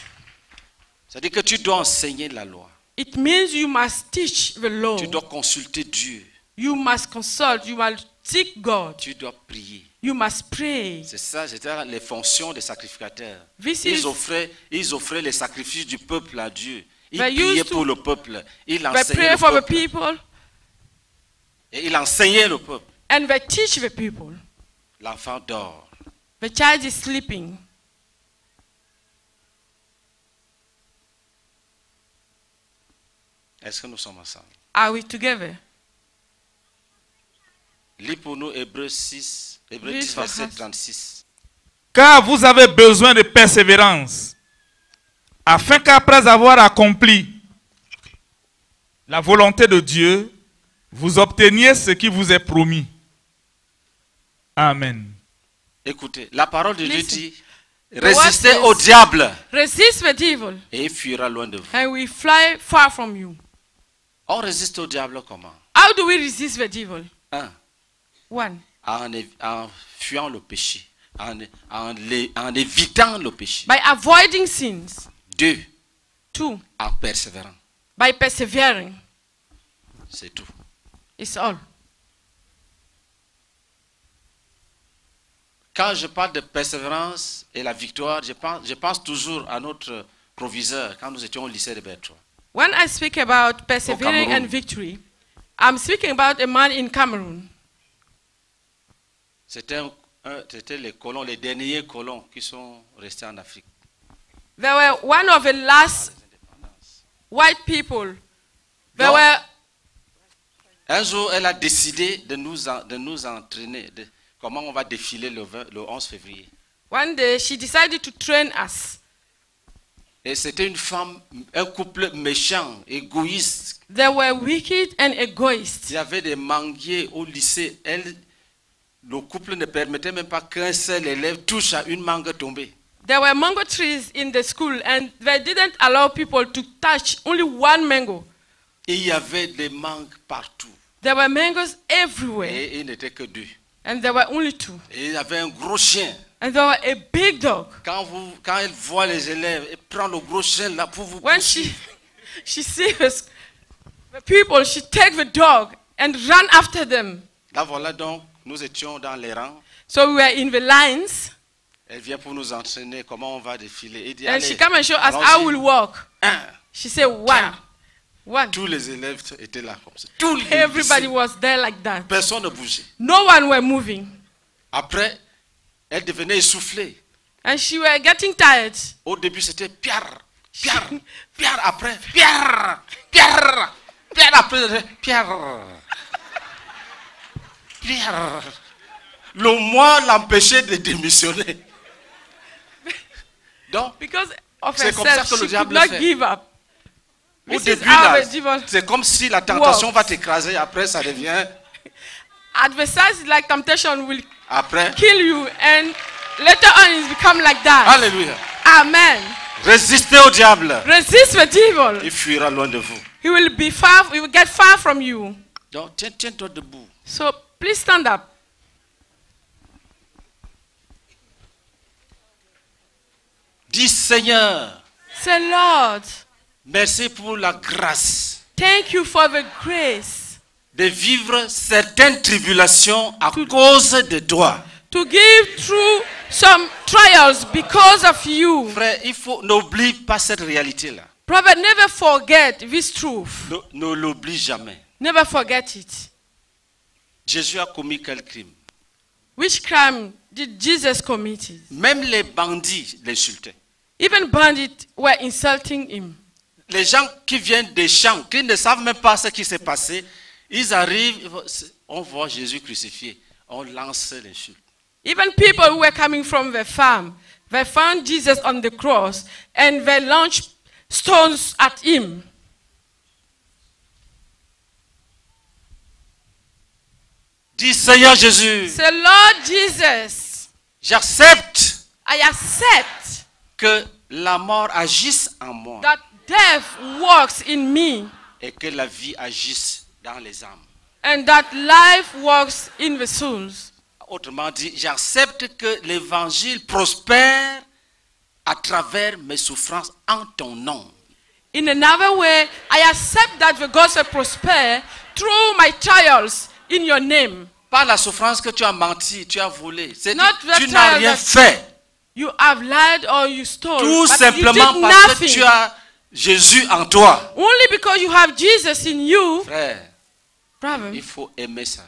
C'est-à-dire que tu dois enseigner la loi. It means you must teach the law. Tu dois consulter Dieu. You must consult. You must seek God. Tu dois prier. You must pray. C'est ça, c'était les fonctions des sacrificateurs. This Ils is offraient, ils offraient les sacrifices du peuple à Dieu. Ils They priaient to- pour le peuple. Ils they enseignaient pray le for the peuple. people Et ils enseignaient le peuple. and they teach the people. L'enfant dort. The child is sleeping. Est-ce que nous sommes ensemble? Are we together? Lis pour nous Hébreux 6, Hébreux Read 10, for verset us. 36. Car vous avez besoin de persévérance, afin qu'après avoir accompli la volonté de Dieu, vous obteniez ce qui vous est promis. Amen. Écoutez, la parole de Dieu Listen. dit The résistez au diable Resist the devil, et il fuira loin de vous. and we fly far from you. On résiste au diable comment? How do we resist the devil? Un, One, en, en fuyant le péché, en, en en évitant le péché. by avoiding sins. Deux, Two, en persévérant. by persevering. C'est tout. It's all. Quand je parle de persévérance et la victoire, je pense, je pense toujours à notre proviseur quand nous étions au lycée de Bertrois. When I speak about persevering and victory, I'm speaking about a man in Cameroon. C'était les colons, les derniers colons qui sont restés en Afrique. They were one of the last white people. They Donc- were Un jour, elle a décidé de nous, en- de nous entraîner. de comment on va défiler le, 20 le 11 février. One day she decided to train us. Et c'était une femme, un couple méchant, égoïste. They were wicked and Il egoist. y avait des manguiers au lycée. Elle, le couple ne permettait même pas qu'un seul élève touche à une mangue tombée. There were mango trees in the school and they didn't allow people to touch only one mango. Et il y avait des mangues partout. There were mangoes everywhere Et il n'était que deux. and there were only two. Et il y avait un gros chien. And there were a big dog. Quand, vous, quand elle voit les élèves, elle prend le gros chien là pour vous When she she sees the people, she take the dog and run after them. Là voilà donc, nous étions dans les rangs. So we were in the lines Elle vient pour nous entraîner comment on va défiler. Il dit, and she come and show us how we'll walk. Un. She said one. One. Tous les élèves étaient là comme ça. Tous les Everybody lycées. was there like that. Personne ne bougeait. No one were moving. Après, elle devenait essoufflée. And she were getting tired. Au début, c'était Pierre, Pierre, Pierre. Après, Pierre, Pierre, Pierre. Après, Pierre, Pierre. Le moi l'empêchait de démissionner. Donc, C'est comme ça que le diable fait. give up. au début, c'est comme si la tentation works. va t'écraser. Après, ça devient. adversaries like temptation will Après, kill you and later on it become like that. Alléluia. Amen. Résistez au diable. Resist the devil. Il fuira loin de vous. He will be far he will get far from you. Donc, tiens, tiens-toi debout. So please stand up. Dis Seigneur, Say, Lord, merci pour la grâce thank you for the grace de vivre certaines tribulations à cause de toi. to give through some trials because of you. Frère, il faut n'oublie pas cette réalité-là. Prophet, never forget this truth. Ne, ne l'oublie jamais. Never forget it. Jésus a commis quel crime? Which crime did Jesus commit? Même les bandits l'insultaient. Even bandits were insulting him. Les gens qui viennent des champs, qui ne savent même pas ce qui s'est passé, ils arrivent, on voit Jésus crucifié, on lance l'insulte. Even people who were coming from the farm, they found Jesus on the cross and they launched stones at him. Dis Seigneur Jésus, Say, Lord Jesus, j'accepte I accept que la mort agisse en moi that death works in me et que la vie agisse dans les âmes. and that life works in the souls. Autrement dit, j'accepte que l'évangile prospère à travers mes souffrances en ton nom. In another way, I accept that the gospel prosper through my trials in your name. Pas la souffrance que tu as menti, tu as volé. C'est tu n'as rien fait. You have lied or you stole. Tout but you simplement did parce que nothing. tu as Jésus en toi. Only because you have Jesus in you, Frère, brother, il faut aimer ça.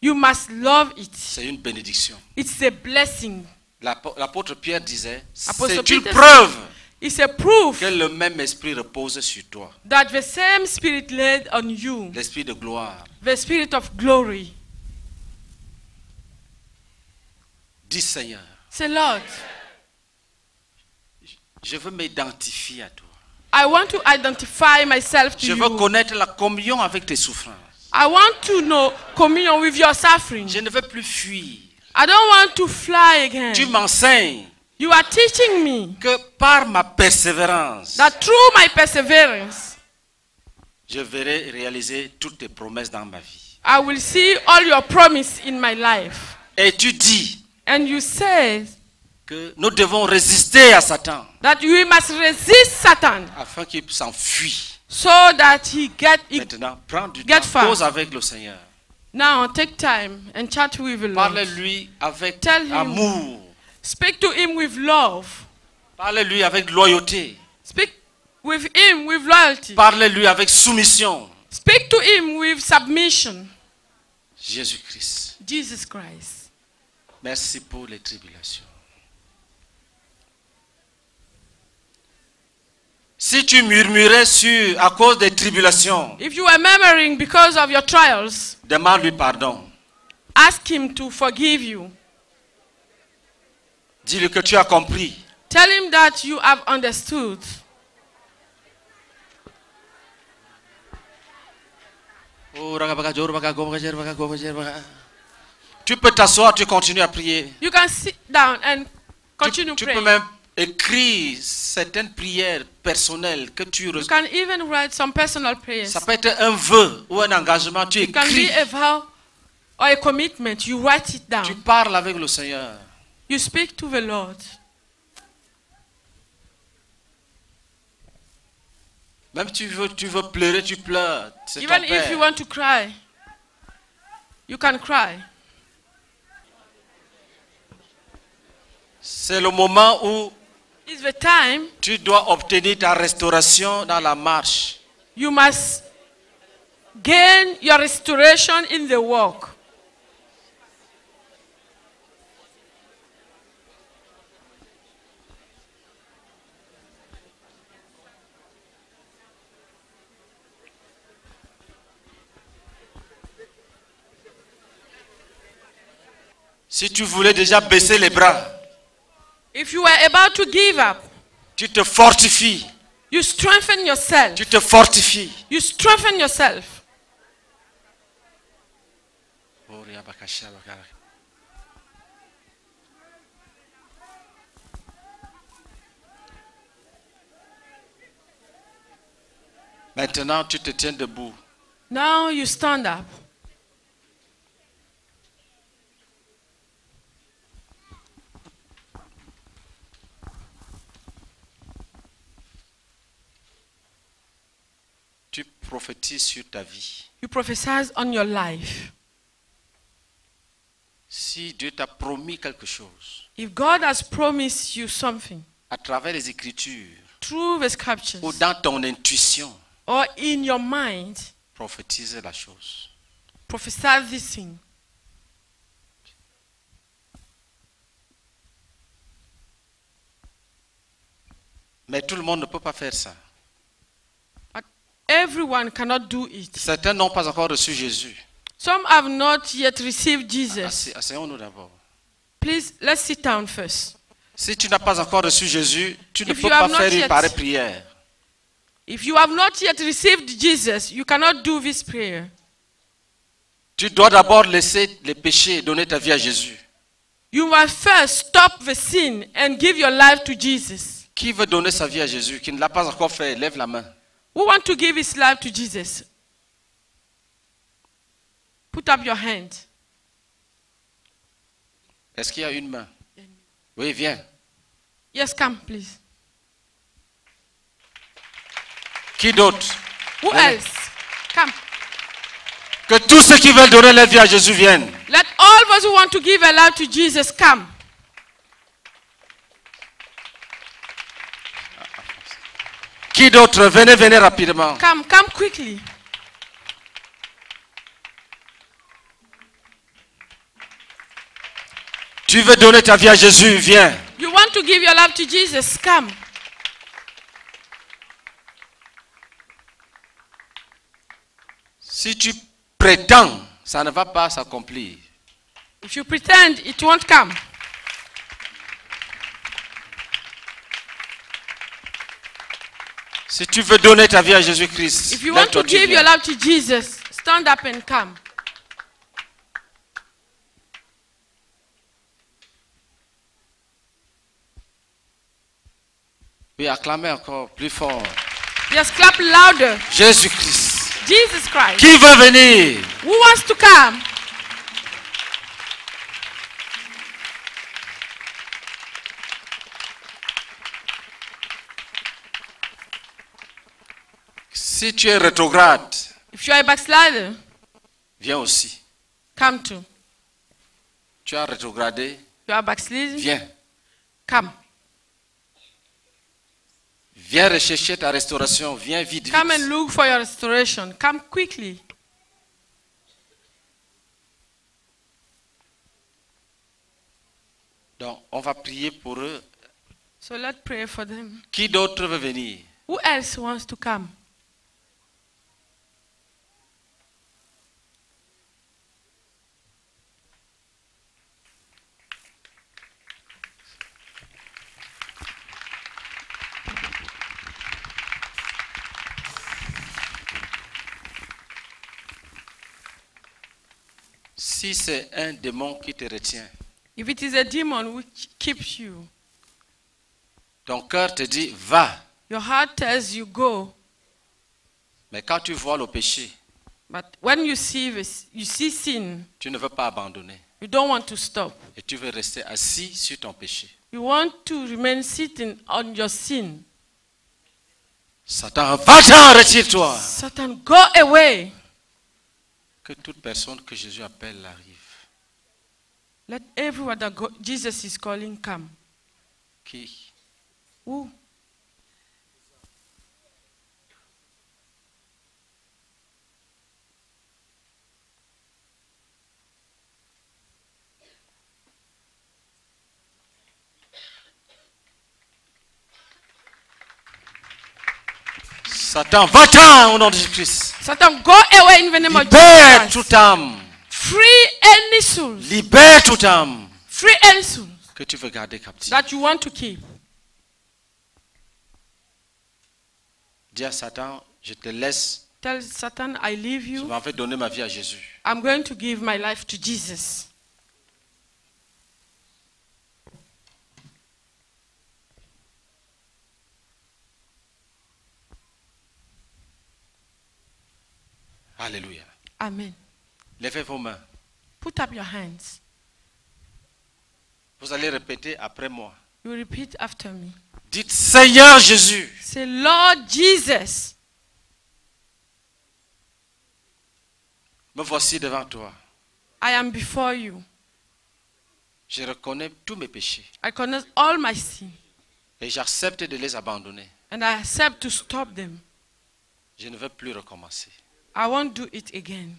you must love it. C'est une bénédiction. It's a blessing. L'apôtre Pierre disait, c'est une preuve It's a proof que le même esprit repose sur toi. that the same spirit laid on you, L'esprit de gloire. The spirit of glory. Dis Seigneur, Say, Lord, je veux m'identifier à toi. I want to identify myself to Je veux you. connaître la communion avec tes souffrances. I want to know communion with your suffering. Je ne veux plus fuir. I don't want to fly again. Tu m'enseignes You are teaching me que par ma persévérance, that through my perseverance, je verrai réaliser toutes tes promesses dans ma vie. I will see all your promise in my life. Et tu dis And you say que nous devons résister à Satan that we must resist Satan afin qu'il s'enfuit. so that he get he- Maintenant, prends du Get temps, far. cause avec le Seigneur. now take time and chat with the Lord. Parle-lui avec Tell him. amour. Speak to him with love. Parle-lui avec loyauté. Speak with him with loyalty. Parle-lui avec soumission. Speak to him with submission. Jésus-Christ, Jesus Christ. merci pour les tribulations. Si tu murmurais sur, à cause des tribulations, If you were murmuring because of your trials, demande-lui pardon. ask Him to forgive you. Dis-lui que tu as compris. Tell Him that you have understood. Tu peux t'asseoir, tu continues à prier. You can sit down and Tu, continue tu peux praying. même écrire certaines prières personnelles que tu You reçois. can even write some personal prayers. Ça peut être un vœu ou un engagement. Tu It can écris. be a vow or a commitment. You write it Tu down. parles avec le Seigneur. You speak to the Lord. Même tu veux, tu veux pleurer, tu pleures. C'est ton Even if you Père. want to cry, you can cry. C'est le moment où It's the time tu dois obtenir ta restauration dans la marche. you must gain your restoration in the walk. Si tu voulais déjà baisser les bras, If you were about to give up, tu te fortifies. you strengthen yourself. Tu te fortifies. You strengthen yourself. Maintenant, tu te tiens debout. Now you stand up. Tu prophétises sur ta vie. You prophesy on your life. Si Dieu t'a promis quelque chose, If God has promised you something à travers les Écritures through the scriptures ou dans ton intuition, or in your mind, prophétise la chose. prophesy this thing. Mais tout le monde ne peut pas faire ça. Everyone cannot do it. Certains n'ont pas encore reçu Jésus. Some have not yet received Jesus. Asseyons-nous d'abord. Please, let's sit down first. Si tu n'as pas encore reçu Jésus, tu ne If peux you have pas not faire une yet- pareille prière. If you have not yet received Jesus, you cannot do this prayer. Tu dois d'abord laisser les péchés et donner ta vie à Jésus. You must first stop the sin and give your life to Jesus. Qui veut donner sa vie à Jésus, qui ne l'a pas encore fait, lève la main. Who want to give his life to Jesus? Put up your hand. Est-ce qu'il y a une main? Oui, viens. Yes, come, please. Qui d'autre? Who Allez. else? Come. Que tous ceux qui veulent donner leur vie à Jésus viennent. Let all those who want to give a life to Jesus come. Qui d'autre Venez, venez rapidement. Come, come quickly. Tu veux donner ta vie à Jésus, viens. You want to give your life to Jesus? Come. Si tu prétends, ça ne va pas s'accomplir. If you pretend, it won't come. Si tu veux donner ta vie à Jésus-Christ, If you want to give your life to Jesus, stand up and come. Oui, acclamez encore plus fort. Just clap louder. Jésus-Christ. Jesus Christ. Qui veut venir? Who wants to come? Si tu es rétrograde, If you are a backslider, viens aussi. come too. Tu as rétrogradé, You are backsliding, viens. come. Viens rechercher ta restauration, viens vite. Come vite. and look for your restoration. Come quickly. Donc, on va prier pour eux. So let's pray for them. Qui d'autre veut venir? Who else wants to come? Si c'est un démon qui te retient, If it is a demon which keeps you, ton cœur te dit va. your heart tells you go, Mais quand tu vois le péché, but when you see this, you see sin, tu ne veux pas abandonner. you don't want to stop. Et tu veux rester assis sur ton péché. You want to remain sitting on your sin. Satan, va-t'en, retire-toi. Satan, go away. Que toute personne que Jésus appelle arrive. Let everyone that Jesus is calling come. Qui? Who? Satan, va-t'en au nom de Jésus-Christ. Satan, go away in the name of Libère Jesus. toute âme. Free any soul. Libère toute âme Free any soul que tu veux garder captive. that you want to keep. Dis à Satan, je te laisse. Tell Satan, I leave Je you. vais en fait donner ma vie à Jésus. I'm going to give my life to Jesus. Alléluia. Amen. Levez vos mains. Put up your hands. Vous allez répéter après moi. You repeat after me. Dites Seigneur Jésus, Say, Lord Jesus, me voici devant toi. I am before you. Je reconnais tous mes péchés I confess all my sin et j'accepte de les abandonner. and I accept to stop them. Je ne veux plus recommencer. I won't do it again.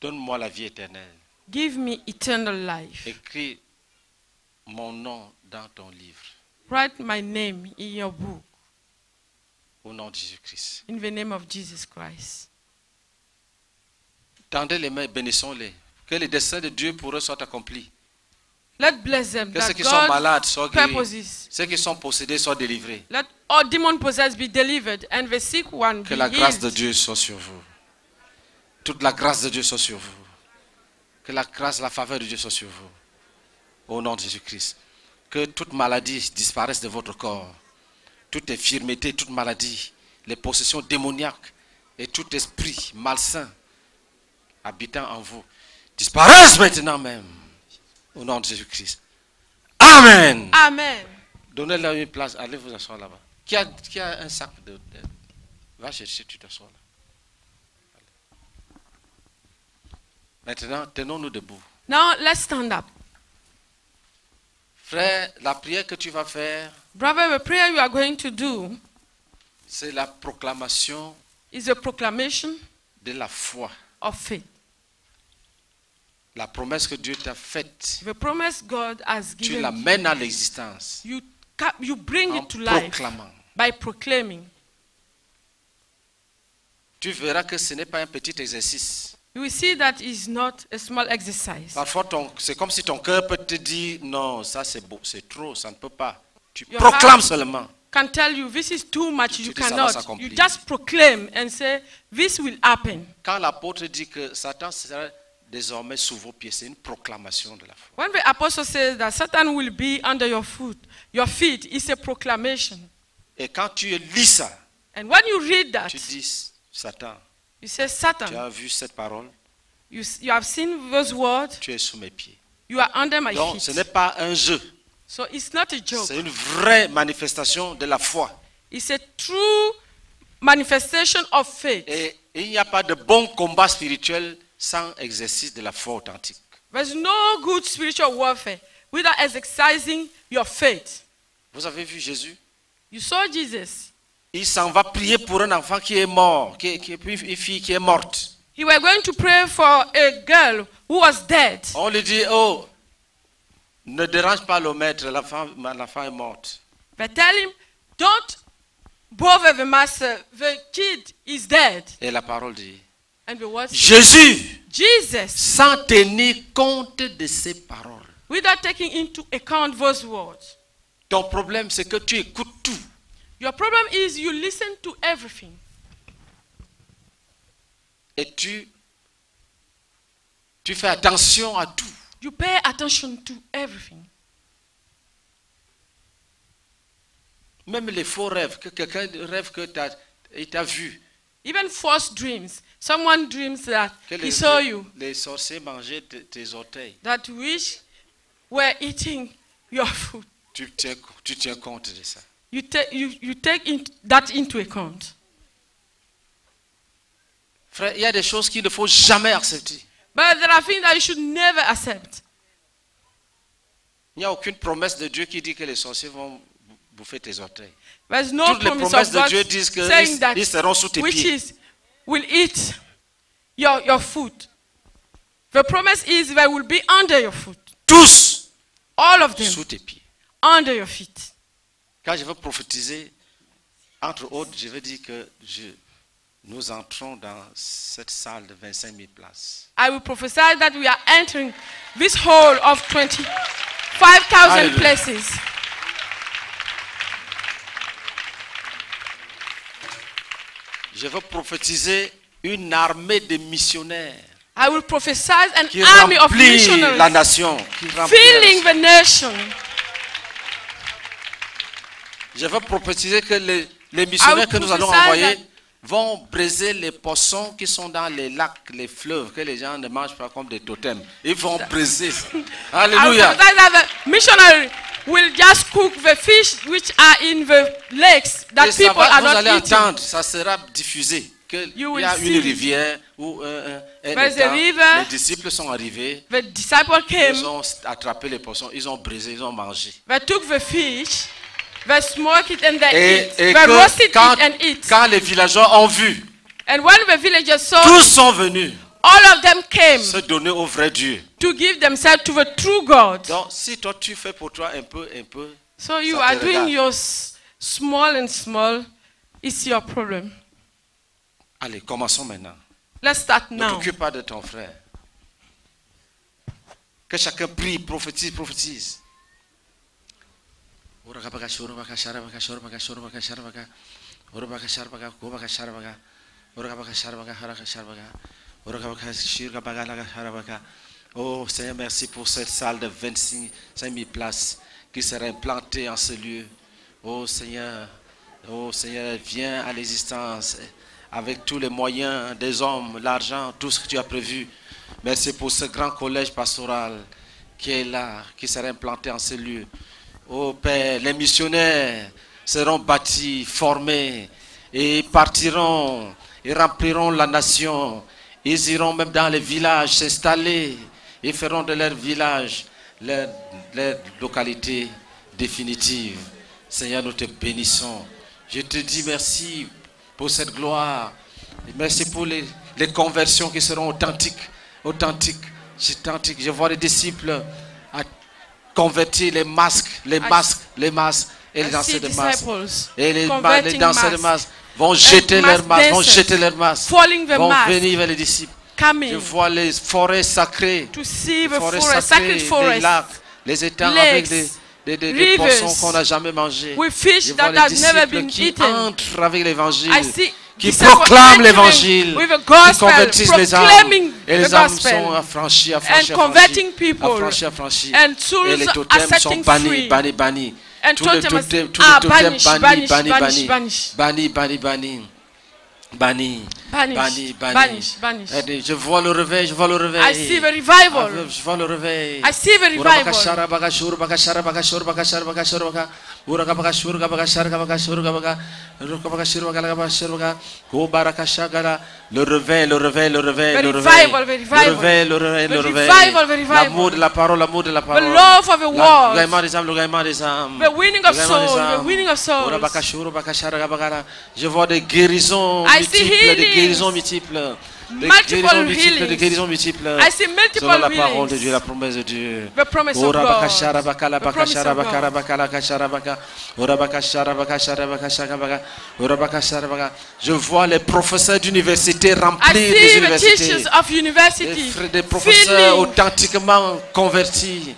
Donne-moi la vie éternelle. Give me eternal life. Écris mon nom dans ton livre. Write my name in your book Au nom de Jésus-Christ. in the name of Jesus Christ. Tendez les mains, bénissons-les. Que les desseins de Dieu pour eux soient accomplis. Let bless them Que ceux qui sont God's malades soient guéris. Ceux qui sont possédés soient délivrés. Let all demon possessed be delivered and the sick one Que be la grâce de. Dieu soit sur vous. Toute la grâce de Dieu soit sur vous. Que la grâce, la faveur de Dieu soit sur vous. Au nom de Jésus-Christ. Que toute maladie disparaisse de votre corps. Toute infirmité, toute maladie, les possessions démoniaques et tout esprit malsain habitant en vous disparaissent maintenant même. Au nom de Jésus-Christ. Amen. Amen. Donnez-leur une place. Allez vous asseoir là-bas. Qui a, qui a un sac de, de- Va chercher, tu t'assois là. Maintenant, tenons-nous debout. Now let's stand up. Frère, la prière que tu vas faire, Brother, the prayer you are going to do c'est la proclamation is a proclamation de la foi. of faith. La promesse que Dieu t'a faite, The promise God has tu given you, l'amènes à l'existence you, ca- you bring en it to life proclamant. by proclaiming. Tu verras que ce n'est pas un petit exercice. You will see that is not a small exercise. Parfois, ton- c'est comme si ton cœur peut te dire, non, ça c'est beau, c'est trop, ça ne peut pas. Tu Your proclames heart- seulement. Can tell you this is too much, Tu- you dis, ça va cannot. s'accomplir. You just proclaim and say, This will happen. Quand l'apôtre dit que Satan sera désormais sous vos pieds, c'est une proclamation de la foi. When the apostle says that Satan will be under your foot, your feet is a proclamation. Et quand tu lis ça, And when you read that, tu dis, Satan, you say, tu Satan, as vu cette parole, you, have seen those words, tu es sous mes pieds. you are under my Donc, ce feet. n'est pas un jeu, So it's not a joke. c'est une vraie manifestation de la foi. It's a true manifestation of faith. Et il n'y a pas de bon combat spirituel sans exercice de la foi authentique. There's no good spiritual warfare without exercising your faith. Vous avez vu Jésus? You saw Jesus. Il s'en va prier pour un enfant qui est mort, qui, qui- une fille qui est morte. He were going to pray for a girl who was dead. On lui dit, oh, ne dérange pas le maître, l'enfant l'enfant est morte. They tell him, don't Both the master, the kid is dead. Et la parole dit, Jésus, Jesus, sans tenir compte de ces paroles. without taking into account those words. Ton problème, c'est que tu écoutes tout. Your problem is you listen to everything. Et tu, tu fais attention à tout. You pay attention to everything. Même les faux rêves, que quelqu'un rêve que tu as, il t'a vu. Even false dreams. Someone dreams that Que he les, saw you, les sorciers mangeaient tes, orteils. that wish were eating your food. Tu tiens, tu tiens compte de ça. You take, you, you take in, that into account. Frère, il y a des choses qu'il ne faut jamais accepter. But there are things that you should never accept. Il n'y a aucune promesse de Dieu qui dit que les sorciers vont bouffer tes orteils. There's no Toutes les promesses de Dieu disent que saying ils, that ils seront sous tes pieds. Will eat your, your food. The promise is they will be under your foot. Tous All of them sous tes pieds. under your feet. Quand je veux prophétiser, entre autres, je veux dire que je, nous entrons dans cette salle de 25 000 places. I will prophesy that we are entering this hall of 25,000 Hallelujah. places. Je veux prophétiser une armée de missionnaires I will prophesy an qui army of missionaries la nation. qui remplit la filling nation. the nation. Je veux prophétiser que les, les missionnaires que nous allons envoyer vont briser les poissons qui sont dans les lacs, les fleuves, que les gens ne mangent pas comme des totems. Ils vont briser ça. I will Alléluia. missionary will just cook the fish which are in the lakes that Et people va- are vous not allez eating. entendre, ça sera diffusé. Il y a une rivière où euh, un, un étang, a river. les disciples sont arrivés, The disciple came, ils ont attrapé les poissons, ils ont brisé, ils ont mangé. they took the fish, they smoked it and they Et, et They roasted quand, it and eat. quand les villageois ont vu, And when the villagers saw tous sont venus all of them came se donner au vrai Dieu. to give themselves to the true God. Donc, si toi tu fais pour toi un peu, un peu, So you Ça are te doing regarde. your s- small and small. It's your problem. allez, commençons maintenant. Let's start Ne now. t'occupe pas de ton frère. Que chacun prie, prophétise, prophétise. Oh Seigneur, merci pour cette salle de 25 000 places qui sera implantée en ce lieu. Oh Seigneur, oh Seigneur, viens à l'existence avec tous les moyens des hommes, l'argent, tout ce que tu as prévu. Merci pour ce grand collège pastoral qui est là, qui sera implanté en ce lieu. Oh Père, les missionnaires seront bâtis, formés et partiront et rempliront la nation. Ils iront même dans les villages s'installer et feront de leur village leur, leur localité définitive. Seigneur, nous te bénissons. Je te dis merci pour cette gloire. Merci pour les, les conversions qui seront authentiques. Authentiques. authentiques. Je vois les disciples à convertir les masques, les masques, les masques et les danseurs de masques. Et les, les danseurs de masques vont jeter leurs masques, vont jeter leurs masques, vont venir vers les disciples. Je vois les forêts sacrées, les forêts forest, sacrées, les lacs, les étangs avec des, des, des- des poissons qu'on n'a jamais mangés. Je vois les disciples qui entrent avec l'évangile, qui proclament l'évangile, qui convertissent les âmes. Et les âmes sont affranchies, affranchies, affranchies, affranchies, affranchies. Et les totems sont bannis, bannis, bannis. And Tous les totems totems, tous are les totems banished, bannis, Banni, banni, banni. Je vois le réveil, je vois le réveil. I see the Ah, revival. Je vois le réveil. I see the revival. Le réveil, le réveil, le réveil, The le revival, réveil. the Le réveil, le réveil, The the. L'amour de la parole, l'amour de la The parole. love of the Le world. gaiement des âmes, le gaiement des âmes. The winning of souls, the winning of souls. Je vois des guérisons I multiples, de healings. guérisons multiples. De Multiple guérisons multiples, multiples. Selon la parole de. Dieu, la promesse de Dieu. The promise of God. Je vois les professeurs d'université remplis des the universités. Des, des professeurs authentiquement convertis.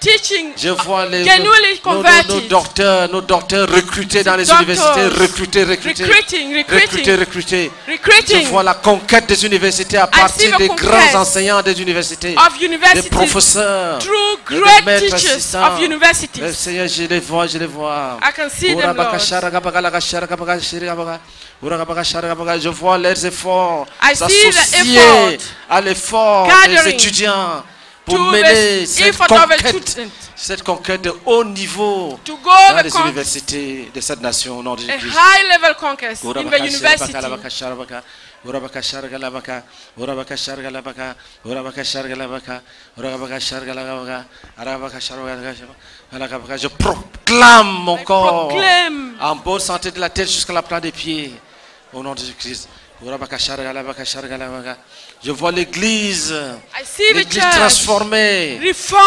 Teaching, Je vois les, nos, nos- nos converted. docteurs, nos docteurs recrutés dans les Doctors. universités, recrutés, recrutés, recruiting, recrutés, recruiting, recrutés. Je recruiting vois la conquête des universités à partir the des grands enseignants des universités, of des professeurs, des great maîtres teachers assistants. of universities. Seigneur, je les vois, je les vois. I can see them, Lord. Je vois leurs efforts s'associer effort à l'effort des étudiants pour to mener cette conquête, student cette conquête de haut niveau to go dans les universités de cette nation au nom de Jésus-Christ. high level conquest in the university. Je proclame mon corps en bonne santé de la tête jusqu'à la plante des pieds. Au nom de Jésus-Christ. Je vois l'église, transformée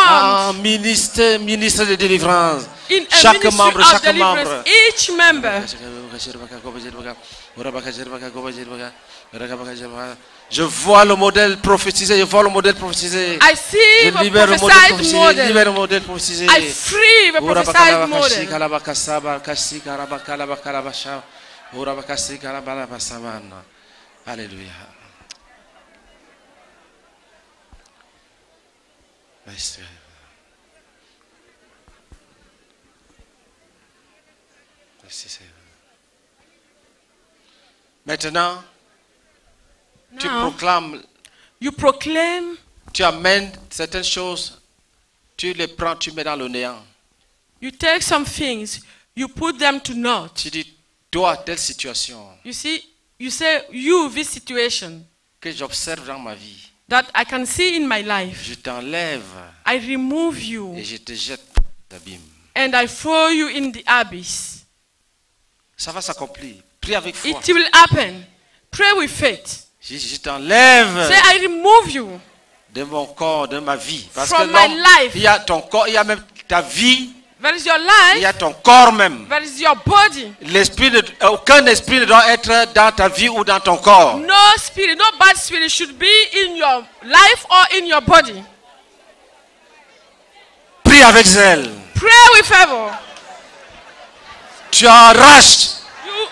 en ministre, ministre de délivrance. in Chaque membre, chaque membre. Each member. Je vois le modèle prophétisé, je vois le modèle prophétisé. I see Je the libère le modèle prophétisé, je libère model. le modèle prophétisé. I free the prophesied model. Alléluia. Merci. Seigneur. Maintenant, tu Now, proclames, you proclaim, tu amènes certaines choses, tu les prends, tu mets dans le néant. you take some things, you put them to naught. Tu dis, toi, telle situation You see, you say, you, this situation que j'observe dans ma vie, that I can see in my life, je t'enlève I remove you et je te jette dans l'abîme. and I throw you in the abyss. Ça va s'accomplir. Prie avec foi. It will happen. Pray with faith. Je, je t'enlève Say, I remove you. de mon corps, de ma vie. Parce From que my l'homme, life. il y a ton corps, il y a même ta vie, That is your il life. y a ton corps même. Is your body? L'esprit ne- aucun esprit ne doit être dans ta vie ou dans ton corps. No spirit, no bad spirit should be in your life or in your body. Prie avec zèle. Pray with fervor. Tu arraches, You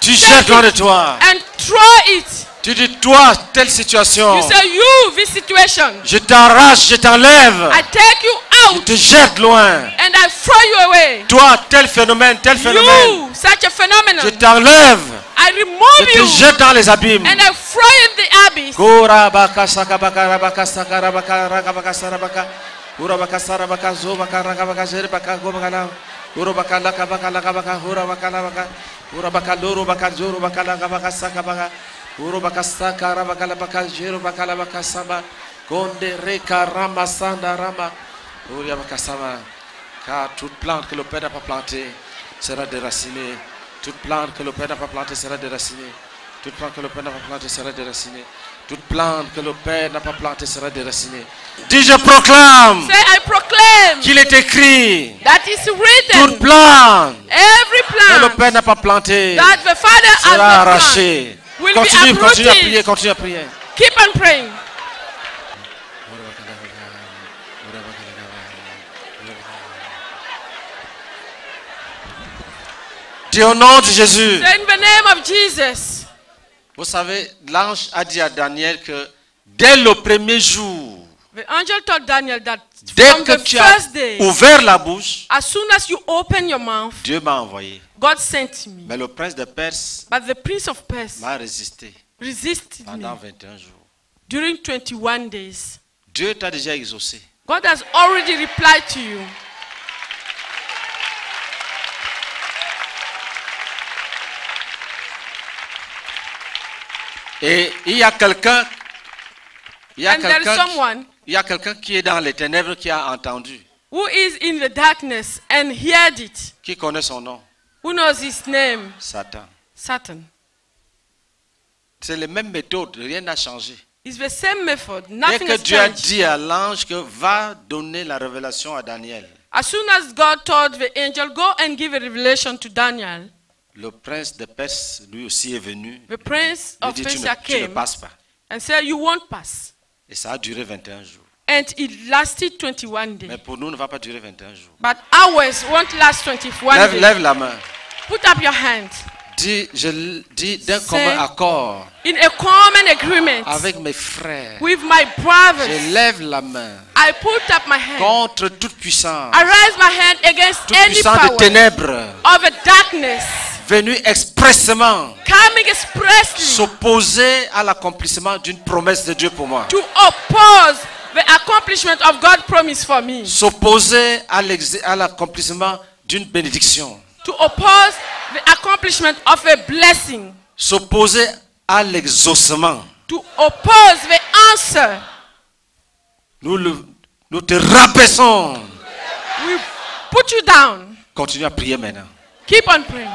tu jettes loin de toi. and throw it. Tu dis, toi, telle situation, You say, you, this situation. je t'arrache, je t'enlève, I take you je out te jette loin. and I throw you away. Toi, tel phénomène, tel phénomène, You, such a je t'enlève, I je remove te you jette dans les abîmes. and I throw in the abyss. Konde reka rama sanda rama. Car toute plante que le Père n'a pas plantée sera déracinée. Toute plante que le Père n'a pas plantée sera déracinée. Toute plante que le Père n'a pas plantée sera déracinée. Toute plante que le Père n'a pas plantée sera déracinée. Dis, je proclame Say, I proclaim qu'il est écrit. that is Toute written. plante Every que le plant Père n'a pas plantée that the Father sera arrachée. Will be Continue, continue à uprooted. prier, continue à prier. Keep on praying. Dis au nom de Jésus. In the name of Jesus. Vous savez, l'ange a dit à Daniel que dès le premier jour, The angel told Daniel that dès from que the tu as first day, ouvert la bouche, as soon as you open your mouth, Dieu m'a envoyé. God sent me. Mais le prince de Perse But the prince of Persia m'a résisté resisted me pendant 21 jours. during 21 days. Dieu t'a déjà exaucé. God has already replied to you. Et il y a quelqu'un, il y a And there is quelqu'un, someone il y a quelqu'un qui est dans les ténèbres qui a entendu, who is in the darkness and heard it, qui connaît son nom, who knows his name, Satan. Satan. C'est les mêmes méthodes, rien n'a changé. It's the same method. Dès Nothing que has Dieu a dit à l'ange que va donner la révélation à Daniel, As soon as God told the angel, go and give a revelation to Daniel, le prince de Perse, lui aussi, est venu. the prince of dit, tu ne, Persia tu ne came passes pas. and said, You won't pass. Et ça a duré 21 jours. And it lasted 21 Mais days. pour nous, ne va pas durer 21 jours. But ours won't last 21 Lève, days. lève la main. Put up your hand. Dis, je dis d'un commun accord In a common agreement avec mes frères. with my brothers, Je lève la main I put up my hand. contre toute puissance, I raise my hand against toute any puissance de power ténèbres, of a darkness venue expressément coming expressly s'opposer à l'accomplissement d'une promesse de Dieu pour moi. to oppose the accomplishment of God's promise for me, S'opposer à l'accomplissement d'une bénédiction. to oppose the accomplishment of a blessing, S'opposer à l'exaucement. to oppose the answer. Nous, le- nous te rabaissons. We put you down. Continue à prier maintenant. Keep on praying.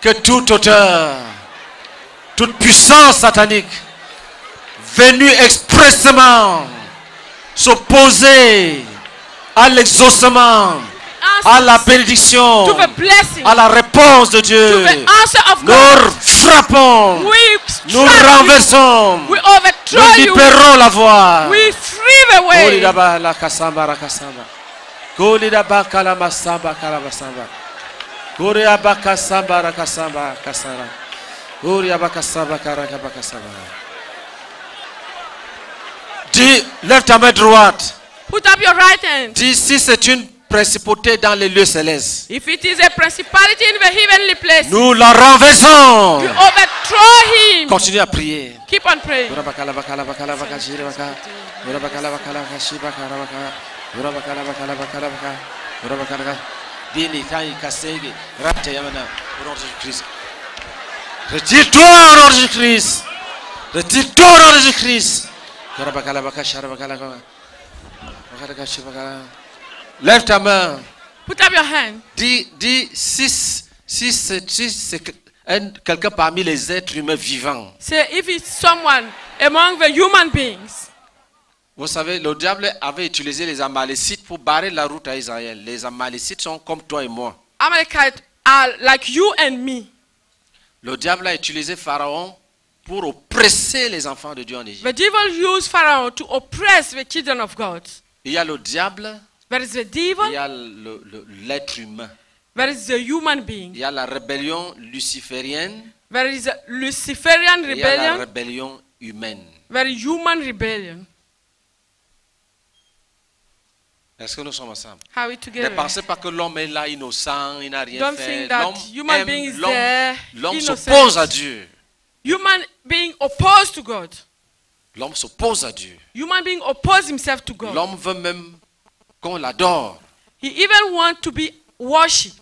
Que toute auteur, toute puissance satanique venue expressément s'opposer à l'exaucement, à la bénédiction, à la réponse de Dieu. Nous frappons, nous renversons, nous libérons la voie. We free the way. Kolidaba la kasamba Dis, lève ta main droite. Put up your right hand. Dis si c'est une principauté dans les lieux célestes. If it is a principality in the heavenly place, Nous la renversons. we overthrow him. Continue à prier. Keep on praying. Retire-toi au nom de Jésus-Christ. Retire-toi au nom de Jésus-Christ. Lève ta main. Put up your hand. Dis, dis, si, si, c'est- si c'est que- un- quelqu'un parmi les êtres humains vivants. Say if it's someone among the human beings. Vous savez, le diable avait utilisé les Amalécites pour barrer la route à Israël. Les Amalécites sont comme toi et moi. Amalekites are like you and me. Le diable a utilisé Pharaon pour oppresser les enfants de Dieu en Égypte. The devil used Pharaoh to oppress the children of God. Il y a le diable, There is the il devil, y a l'être humain. there is the human Il being. y a la rébellion luciférienne, There is a Luciferian et il y a la rebellion, rébellion humaine. there is human rebellion. Est-ce que nous sommes ensemble? How we Ne together? pensez pas que l'homme est là innocent, il n'a rien Don't fait. think that L'homme s'oppose à Dieu. Human being opposed to God. L'homme s'oppose à Dieu. Human being oppose himself to God. L'homme veut même qu'on l'adore. He even want to be worshipped.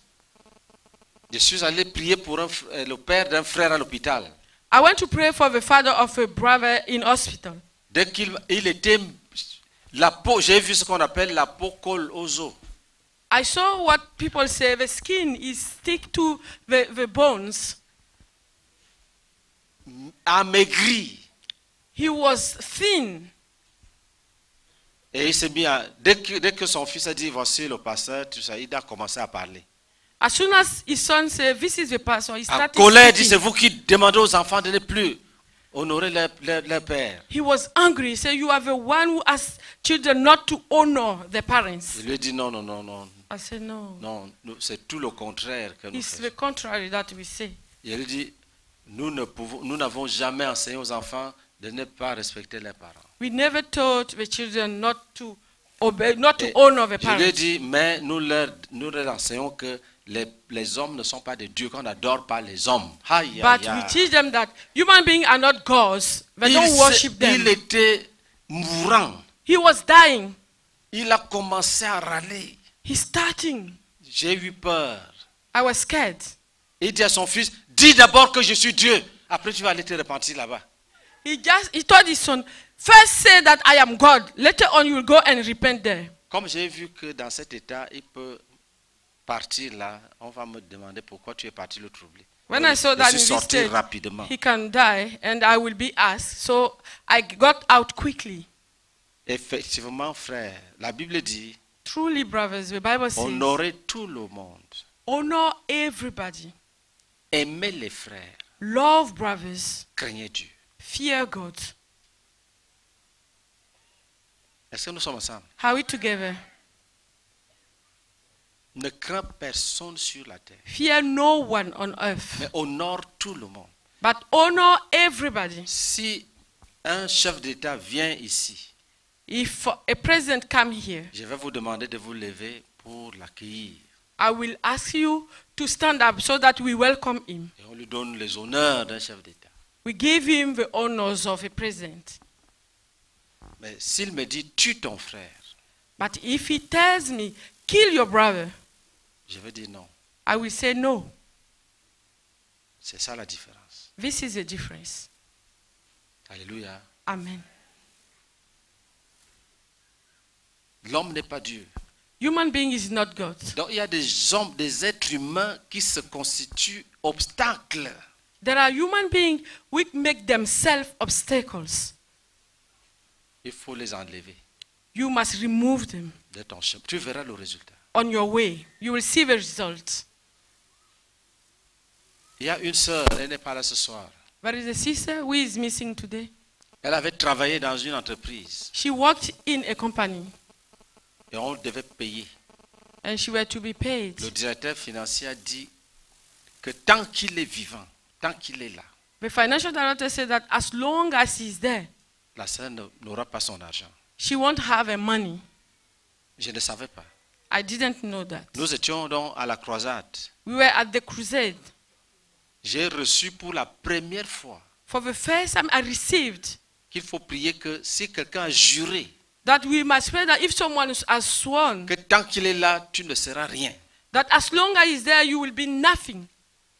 Je suis allé prier pour un euh, le père d'un frère à l'hôpital. I went to pray for the father of a brother in hospital. Dès qu'il il était la peau, j'ai vu ce qu'on appelle la peau colle aux os. I saw what people say the skin is stick to the, the bones. Amaigri. He was thin. Et il s'est mis à. Dès que, dès que son fils a dit voici le pasteur, tout ça, il a commencé à parler. As soon as his son said, This is the pastor, he En started colère, il dit c'est vous qui demandez aux enfants de ne plus honorer leur, leur- leur père. He was angry. He said, You are the one who asks children not to honor their parents. Il lui a dit non, non, non, non, I said, No. non, c'est tout le contraire que nous It's faisons. the contrary that we say. Il lui dit nous ne pouvons, nous n'avons jamais enseigné aux enfants de ne pas respecter leurs parents. We never taught the children not to obey, not to Et honor the Je lui parents. dit, mais nous leur, nous leur enseignons que les, les hommes ne sont pas des dieux, qu'on n'adore pas les hommes. Aïe, But aïe, we teach them that human beings are not gods. They Il, don't worship them. il était mourant. He was dying. Il a commencé à râler. He's starting. J'ai eu peur. I was scared. Il dit à son fils, dis d'abord que je suis Dieu. Après, tu vas aller te repentir là-bas. He just he told his son, first say that I am God. Later on you will go and repent there. Comme j'ai vu que dans cet état, il peut partir là, on va me demander pourquoi tu es parti le troubler. When I saw that in this state, rapidement. he can die and I will be asked. So I got out quickly. Effectivement, frère, la Bible dit Truly, brothers, the Bible says, honorez tout le monde, honor everybody, aimez les frères, love brothers, craignez Dieu. fear God. Est-ce que nous sommes ensemble? Are we together? Ne crains personne sur la terre, Fear no one on earth, mais honore tout le monde. but honor everybody. Si un chef d'État vient ici, If a president come here, je vais vous demander de vous lever pour l'accueillir. I will ask you to stand up so that we welcome him. Et on lui donne les honneurs d'un chef d'État. We give him the honors of a president. Mais s'il me dit tue ton frère, But if he tells me, kill your brother, je vais dire non. I will say no. C'est ça la différence. This is the difference. Alléluia. Amen. L'homme n'est pas Dieu. Human being is not God. Donc il y a des hommes, des êtres humains qui se constituent obstacles. There are human beings which make themselves obstacles. Il faut les enlever You must remove them de ton chemin. Tu verras le résultat. on your way. You will see the result. Il y a une sœur, elle n'est pas là ce soir. There is a sister who is missing today. Elle avait travaillé dans une entreprise She worked in a company et on devait payer. and she were to be paid. Le directeur financier a dit que tant qu'il est vivant, tant qu'il est là, The financial director said that as long as he's there, la sœur n'aura pas son argent. she won't have a money. Je ne savais pas. I didn't know that. Nous étions donc à la croisade. We were at the crusade. J'ai reçu pour la première fois For the first time, I received qu'il faut prier que si quelqu'un a juré that we must pray that if someone has sworn que tant qu'il est là, tu ne seras rien, that as long as he's there, you will be nothing.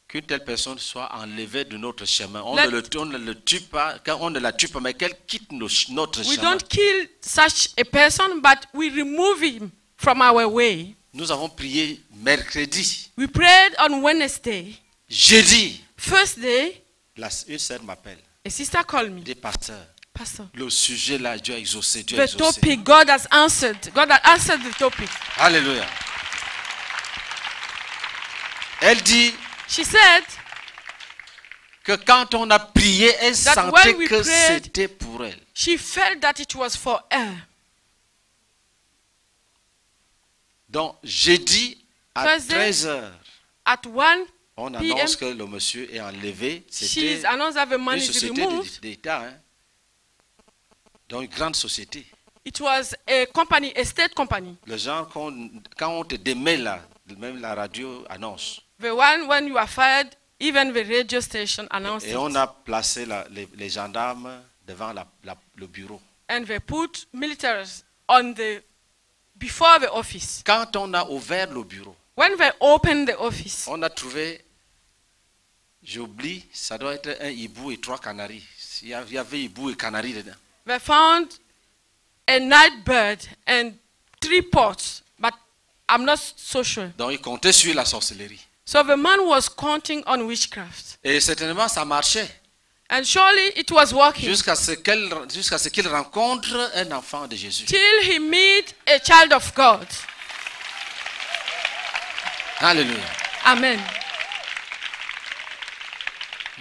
qu'une telle personne soit enlevée de notre chemin. On, Let- ne, le, on ne le tue pas, quand on ne la tue pas, mais qu'elle quitte nos- notre We chemin. don't kill such a person, but we remove him from our way. Nous avons prié mercredi. We prayed on Wednesday. Jeudi, First day, la- une sœur m'appelle. a sister called me. Des pasteurs. Pastor, Le sujet là, Dieu a exaucé. Dieu a the exaucé. topic, God has answered. God has answered the topic. Alléluia. Elle dit She said que quand on a prié, elle sentait que c'était pour elle. she felt that it was for her. Donc, jeudi à Thursday, 13 heures, At 1, on annonce que le monsieur est enlevé. she's C'était announced that the man is removed. d'État. Hein? Donc, une grande société. It was a company, a state company. Le genre, qu'on- quand on te démet là, même la radio annonce. The one when you are fired, even the radio station announced Et on a placé la- les, les gendarmes devant la- la- le bureau. And they put militaries on the before the office. Quand on a ouvert le bureau, When they opened the office, on a trouvé, j'oublie, ça doit être un hibou et trois canaris. Il y a- il y avait hibou et canaris dedans. They found a night bird and three pots, but I'm not so sure. Donc, ils comptaient sur la sorcellerie. So the man was counting on witchcraft. Et certainement, ça marchait. And surely it was working. Jusqu'à ce qu'elle- jusqu'à ce qu'il rencontre un enfant de Jésus. Till he meet a child of God. Alléluia. Amen.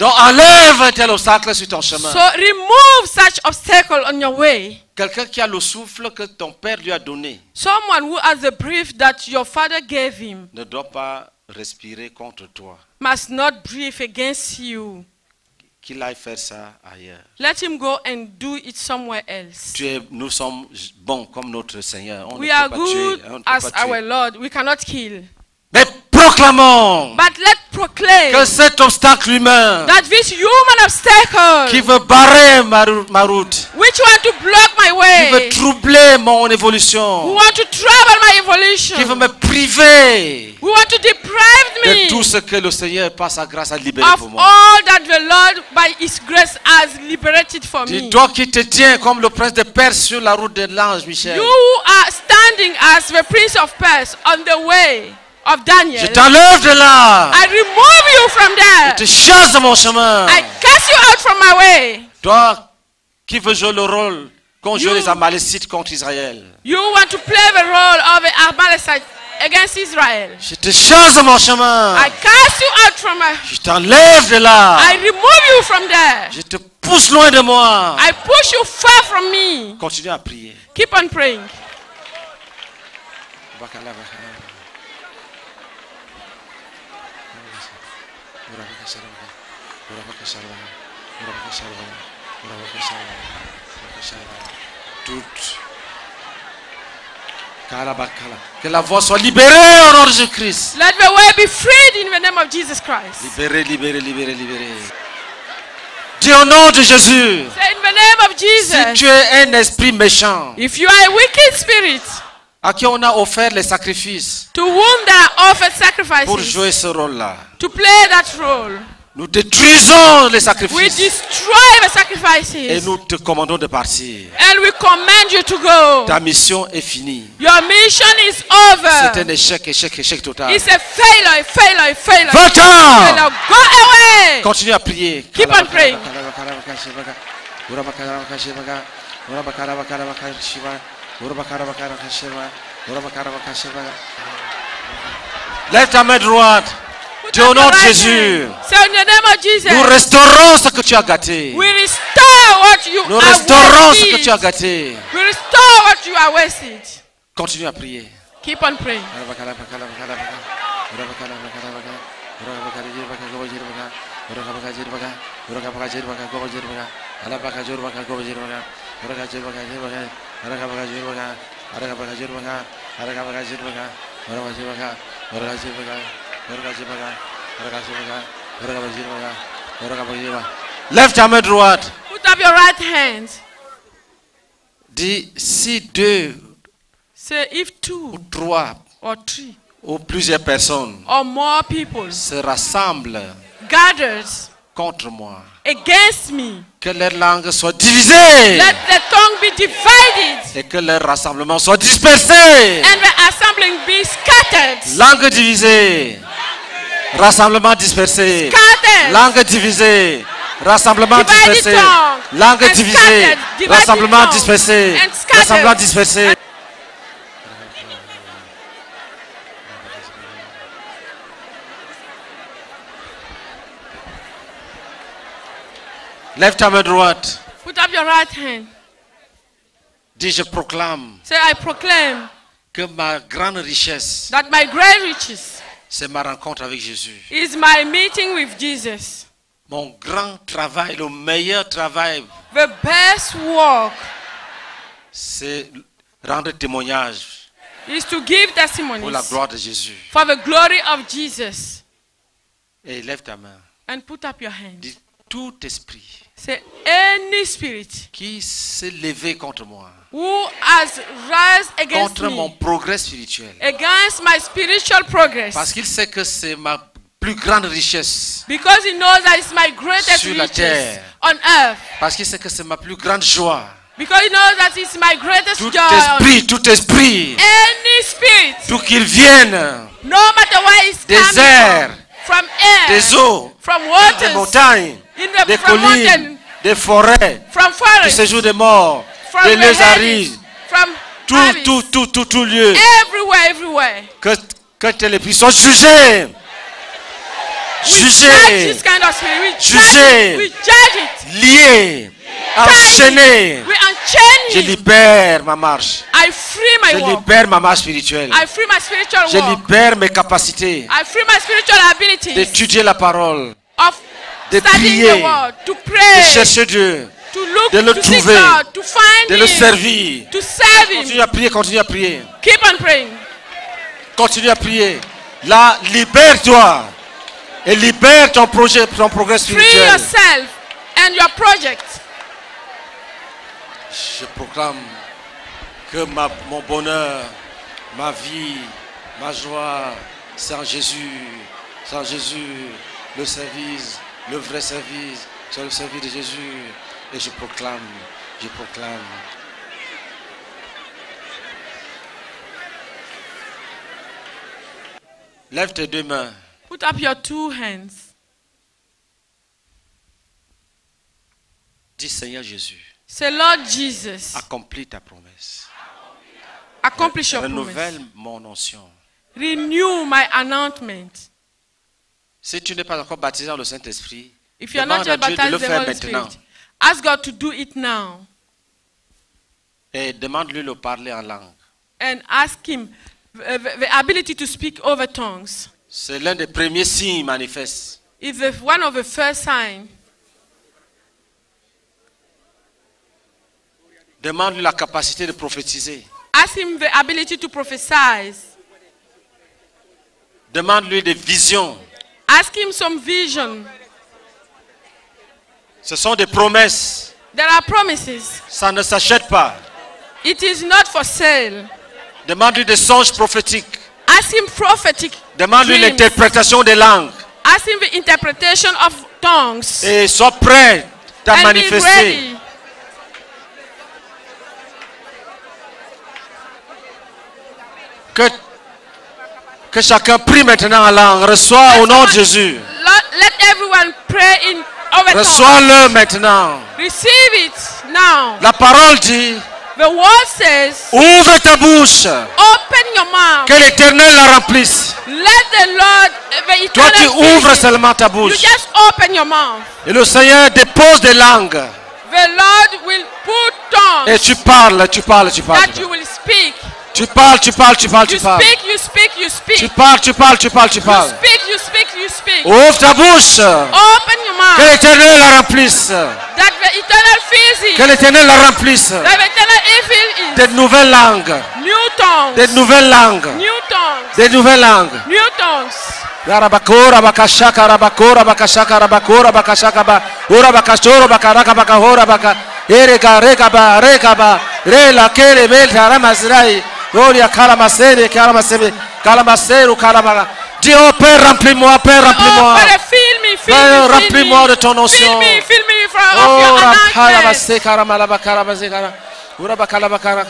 Donc enlève un tel obstacle sur ton chemin. So remove such obstacle on your way. Quelqu'un qui a le souffle que ton père lui a donné Someone who has the brief that your father gave him ne doit pas respirer contre toi. must not breathe against you. Qu'il aille faire ça ailleurs. Let him go and do it somewhere else. Tu es, nous sommes bons comme notre Seigneur. On We ne are peut pas tuer. good on ne peut as pas our tuer. Lord. We cannot kill. Proclamons But let's proclaim que cet obstacle humain that this human obstacle qui veut barrer ma, rou- ma route, which want to block my qui veut troubler mon who évolution, want to trouble my qui veut me priver who want to deprive de tout ce que le Seigneur, par sa grâce, a libéré of pour moi. all that the Lord by his grace has liberated for me. toi qui te tiens comme le prince de Perse sur la route de l'ange Michel. You are standing as the Prince of Persia on the way. Of Je Daniel, t'enlève de là. I remove you from Je te there. chasse de mon chemin. I cast you out from my way. Toi qui veux jouer le rôle qu'ont joué You- les Amalécites contre Israël? You want to play the role of an Amalekite against Israel. Je te chasse de mon chemin. I cast you out from my. Je t'enlève de là. I remove you from there. Je te pousse loin de moi. I push you far from me. Continue à prier. Keep on praying. Toute. Que la voix soit libérée au nom de Jésus-Christ. Let the way be freed in the name of Jesus Christ. Libéré, libéré, libéré, libéré. Dis au nom de Jésus. Say in the name of Si Jesus. tu es un esprit méchant, If you are a wicked spirit, à qui on a offert les sacrifices to whom there are offered pour sacrifices, jouer ce rôle-là, to play that role, nous détruisons les we sacrifices destroy the et sacrifices nous te commandons de partir. and we command you to go. Ta mission est finie. Your mission is C'est over. un échec, échec, échec total. It's a failure, failure, failure. Va-t'en. Go away. Continue à prier. Keep on praying. Lève ta main droite. Au nom de Jésus. hand. Say in the name of Jesus. Nous restaurons ce que tu as gâté. We restore what you Nous restaurons ce que tu as gâté. We restore what you are wasted. Continue à prier. Keep on praying. Lève ta main droite. Put up your right hand. Dis si deux Say if ou two trois or three ou plusieurs personnes or more people se rassemblent gathered contre moi, against me, que leur langue soit divisée let the tongue be divided et que leur rassemblement soit dispersé. and the assembling be scattered. Langue divisée, rassemblement dispersé. Scattered. Langue divisée, rassemblement dispersé. Langue divisée, rassemblement dispersé. Rassemblement dispersé. Lève ta main droite. Put up your right hand. Dis, je proclame Say, I proclaim que ma grande richesse, that my great riches c'est ma rencontre avec Jésus. is my meeting with Jesus. Mon grand travail, le meilleur travail, The best work c'est rendre témoignage is to give pour la testimonies gloire de Jésus. for the glory of Jesus. Et lève ta main. And put up your hand. Dis, tout esprit Say, any spirit qui s'est levé contre moi, who has rise against contre mon progrès spirituel, against my spiritual progress, parce qu'il sait que c'est ma plus grande richesse, because he knows that it's my greatest Sur la terre. on earth, parce qu'il sait que c'est ma plus grande joie. because he knows that it's my greatest Tout joy. esprit, tout esprit, Any spirit, tout qu'il vienne. No matter where it's des airs, from, from air, des eaux, from des montagnes, in the, des collines, des forêts, from du séjour des morts, from des lieux arides, tout, tout, tout, tout, tout lieu. everywhere, everywhere. Que, que tes esprits soient jugés. Jugés, kind of it. liés, enchaînés. Je libère ma marche. I free Je my libère ma marche spirituelle. I free my spiritual Je libère mes capacités. D'étudier la parole, of de prier, de chercher Dieu, to look, de le trouver, God, to find de le servir. to serve Him. Continue à prier, continue à prier. Keep on praying. Continue à prier. Là, libère-toi. Et libère ton projet, ton progrès spirituel. yourself and your project. Je proclame que ma- mon bonheur, ma vie, ma joie, c'est en Jésus. C'est en Jésus. Le service, le vrai service, c'est le service de Jésus. Et je proclame, je proclame. Lève tes deux mains. Put up your two hands. Dis Seigneur Jésus, Say, Lord Jesus, accomplis ta promesse. accomplish your Renouvelle promise. mon onction. Renew my announcement. Si tu n'es pas encore baptisé dans le Saint-Esprit, If you are not demande à yet Dieu de le baptized the faire Holy maintenant. Spirit, ask God to do it now. Et demande-lui de parler en langue. And ask Him uh, the, the ability to speak over tongues. C'est l'un des premiers signes manifestes. It's the, one of the first signs. Demande-lui la capacité de prophétiser. Ask Him the ability to prophesy. Demande-lui des visions. Ask Him some vision. Ce sont des promesses. There are promises. Ça ne s'achète pas. It is not for sale. Demande-lui des songes prophétiques. Ask Him prophetic. Demande-lui l'interprétation des langues. Ask Him the interpretation of tongues. Et sois prêt à and manifester. Que, que chacun prie maintenant en langue. Reçois au nom de Jésus. Let everyone pray in over tongues. Reçois-le maintenant. Receive it now. La parole dit, The word says, ouvre ta bouche. open your mouth. Que l'Éternel la remplisse. Let the Lord, the Toi, tu ouvres you. seulement ta You bouche. just open your mouth. Et le Seigneur dépose des langues. The Lord will put Et tu parles, tu parles, tu parles. that you will speak. Tu parles, tu parles, tu parles, You tu parles. speak, you speak, you speak. Tu parles, tu parles, tu parles, tu You parles. speak, you speak, you speak. Ouvre ta bouche. Open your Que l'Éternel la remplisse. That the eternal fills Que l'Éternel la remplisse. That the eternal fill Des nouvelles langues. New tongues. Des nouvelles langues. New tongues. Nouvelles langues. New tongues. Yarabakora bakashaka rabakora bakashaka rabakora bakashaka ba ora bakashoro bakaraka bakahora baka ereka reka ba reka ba rela kele belta ramasrai oria kala masere kala masebe kala maseru kala ba Dis oh Père remplis-moi Père Oh, remplis-moi Father, fill me, fill Père, me, fill remplis-moi me. de ton onction. Fill me, fill me from of Oh your rakala announcement. base kala mala bakala base kala ora bakala bakala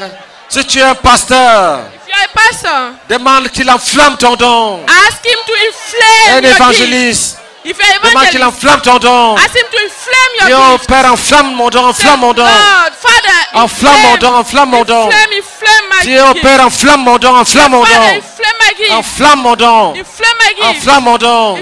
Si tu es un pasteur If you are a pastor, demande qu'il enflamme ton don ask him to inflame un your gift. évangéliste You are demande qu'il enflamme ton don ask him to inflame your Dis, oh. Père, enflamme mon don, enflamme mon don. Lord, Father, Enflamme mon don, enflamme mon don. Inflame, inflame my Dis, oh. Père, enflamme mon don, enflamme mon don. Enflamme mon don. Enflamme mon don.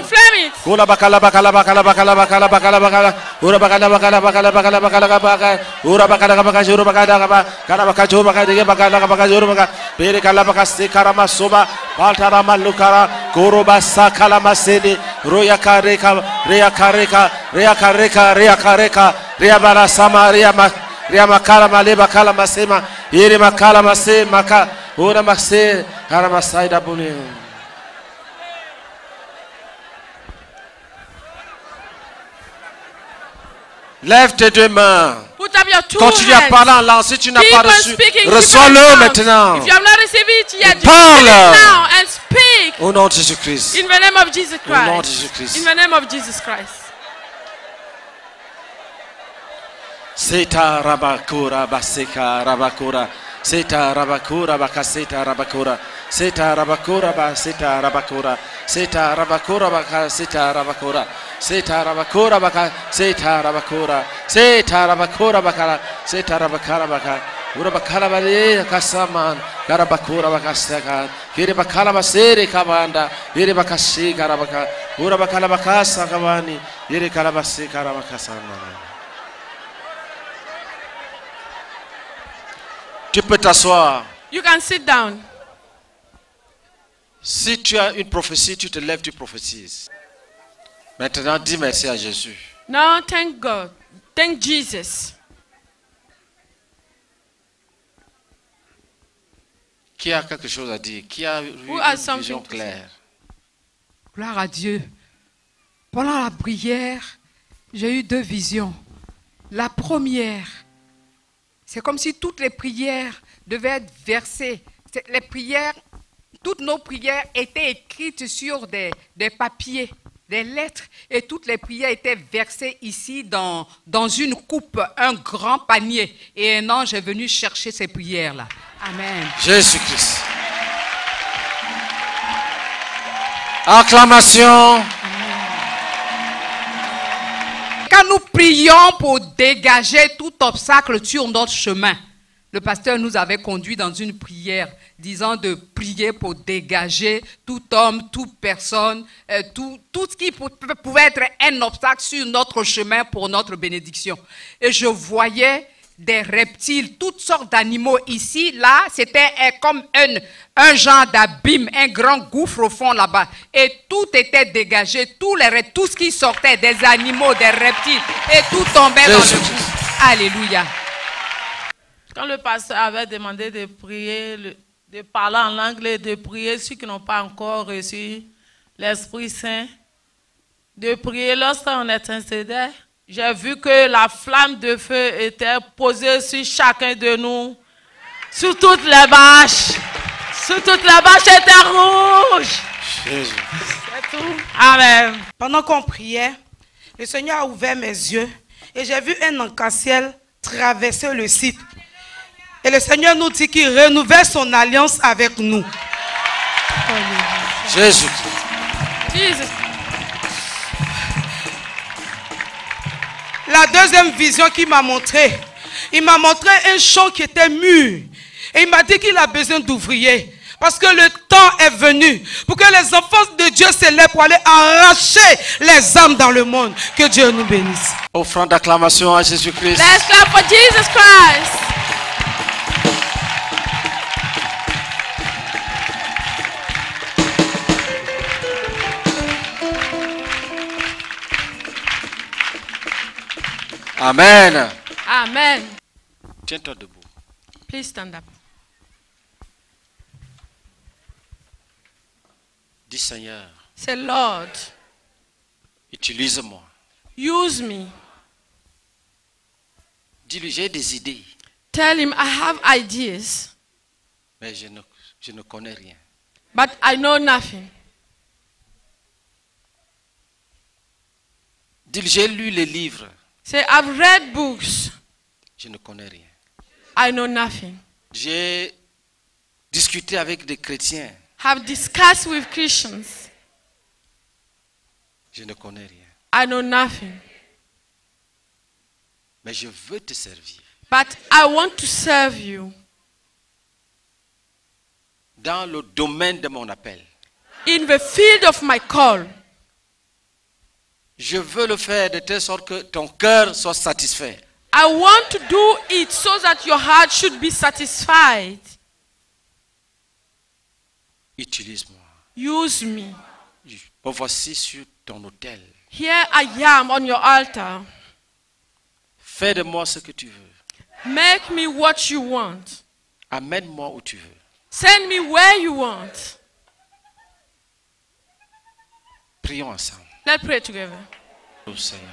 Ola bakala bakala bakala bakala bakala bakala bakala. Ora bakala bakala bakala bakala bakala bakala. Ora bakala bakala juro bakala bakala. Kala bakala juro bakala dige bakala bakala juro bakala. Pere kala bakala se karama soba. Paltara malukara. Koro basa kala masede. Roya kareka. Rea kareka. Rea kareka. Rea kareka. Rea bara sama. Rea ma. Rea makala maleba kala masema. Yere makala mase maka. Ora makse. Kara masaida bune. Lève tes deux mains. Two Continue à hands. parler en langue. Si tu n'as pas reçu, reçois-le maintenant. If you have not received it yet, you Parle. receive it now and speak Au nom de Jésus-Christ. in the name of Jesus Au nom de Christ. Jésus-Christ. Seta rabakura baseka rabakura. Seta rabakura bakaseta rabakura. Seta rabakura baseta rabakura. Seta rabakura bakaseta rabakura. Seta rabakura baka seta rabakura. Seta rabakura bakala Seta rabakara baka. Ura bakala bale kasaman. Karabakura bakasaka. Kiri bakala basere kabanda. Yere bakashi karabaka. Ura bakala bakasa kabani. Yere kalabasi karabakasana. Tu peux t'asseoir. You can sit down. Si tu as une prophétie, tu te lèves, tu prophétises. Maintenant, dis merci à Jésus. Now, thank God. Thank Jesus. Qui a quelque chose à dire? Qui a eu Who has une vision claire? Gloire à Dieu. Pendant la prière, j'ai eu deux visions. La première, c'est comme si toutes les prières devaient être versées. Les prières, toutes nos prières étaient écrites sur des, des papiers, des lettres, et toutes les prières étaient versées ici dans, dans une coupe, un grand panier. Et un ange est venu chercher ces prières-là. Amen. Jésus-Christ. Acclamation. Nous prions pour dégager tout obstacle sur notre chemin, le pasteur nous avait conduit dans une prière disant de prier pour dégager tout homme, toute personne, euh, tout, tout ce qui pou- pouvait être un obstacle sur notre chemin pour notre bénédiction. Et je voyais des reptiles, toutes sortes d'animaux ici, là, c'était comme un, un genre d'abîme, un grand gouffre au fond là-bas. Et tout était dégagé, tous les, tout ce qui sortait, des animaux, des reptiles, et tout tombait dans le gouffre. Alléluia. Quand le pasteur avait demandé de prier, de parler en langue et de prier ceux qui n'ont pas encore reçu l'Esprit Saint, de prier lorsqu'on intercédait, j'ai vu que la flamme de feu était posée sur chacun de nous, sur toutes les bâches. Sur toutes les bâches étaient rouges. Jésus. C'est tout. Amen. Pendant qu'on priait, le Seigneur a ouvert mes yeux et j'ai vu un arc-en-ciel traverser le site. Et le Seigneur nous dit qu'il renouvelle son alliance avec nous. Jésus. Jesus. La deuxième vision qu'il m'a montré, il m'a montré un champ qui était mûr. Et il m'a dit qu'il a besoin d'ouvriers. Parce que le temps est venu pour que les enfants de Dieu s'élèvent pour aller arracher les âmes dans le monde. Que Dieu nous bénisse. Offrande d'acclamation à Jésus-Christ. Let's clap for Jesus Christ. Amen. Amen. Tiens-toi debout. Please stand up. Dis Seigneur, Say, Lord, utilise-moi. use me. Dis-lui, j'ai des idées, Tell him I have ideas, mais je ne, je ne connais rien. but I know nothing. Dis-lui, j'ai lu les livres, Say, I've read books. je ne connais rien. I know nothing. J'ai discuté avec des chrétiens, Have discussed with Christians. je ne connais rien. I know nothing. Mais je veux te servir. But I want to serve you Dans le domaine de mon appel, in the field of my call. Je veux le faire de telle sorte que ton cœur soit satisfait. I want to do it so that your heart should be satisfied. Utilise-moi. Use me. Me voici sur ton autel. Here I am on your altar. Fais de moi ce que tu veux. Make me what you want. Amène-moi où tu veux. Send me where you want. Prions ensemble. Let's pray together. Oh Seigneur.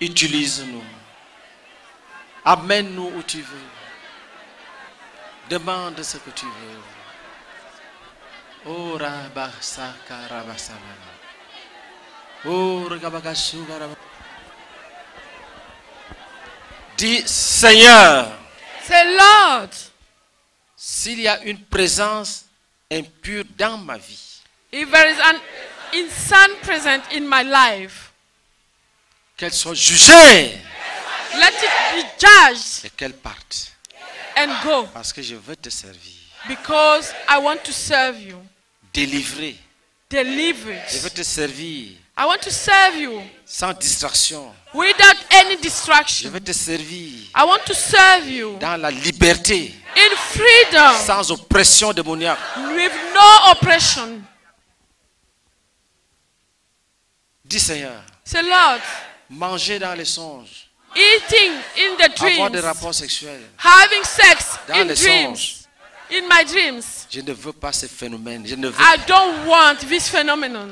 Utilise-nous. Amène-nous où tu veux. Demande ce que tu veux. Oh Rabasaka Rabasana. Oh Regabagasuga Rabba- Dis Seigneur, Say, Lord, s'il y a une présence impure dans ma vie, if there is an insane present in my life, qu'elle soit jugée let it be judged et qu'elle parte. and go Parce que je veux te servir. because I want to serve you. Délivrer. Deliver Je veux te servir I want to serve you sans distraction. without any Je distraction. veux te servir I want to serve you dans la liberté, in freedom sans oppression démoniaque. with no oppression. Dis Seigneur, Say, Lord, manger dans les songes, eating in the avoir des dreams, rapports sexuels. having sex Dans in les dreams, songes. in my dreams. Je ne veux pas ce phénomène. Je ne veux I don't want this phenomenon.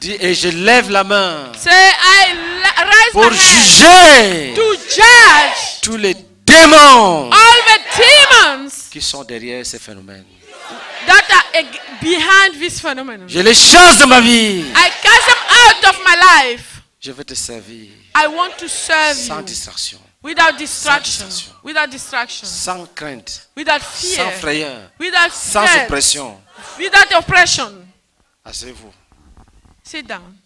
Dis- et je lève la main Say, I raise pour my juger to judge tous les démons all the demons qui sont derrière ces phénomènes. that are behind this phenomenon. Je les chasse de ma vie. I cast out of my life. Je veux te servir I want to serve sans you distraction, without distraction, distraction. without distraction, sans crainte, without sans fear, frayeur, without sans fear, oppression. without oppression. Asseyez-vous. Sit down.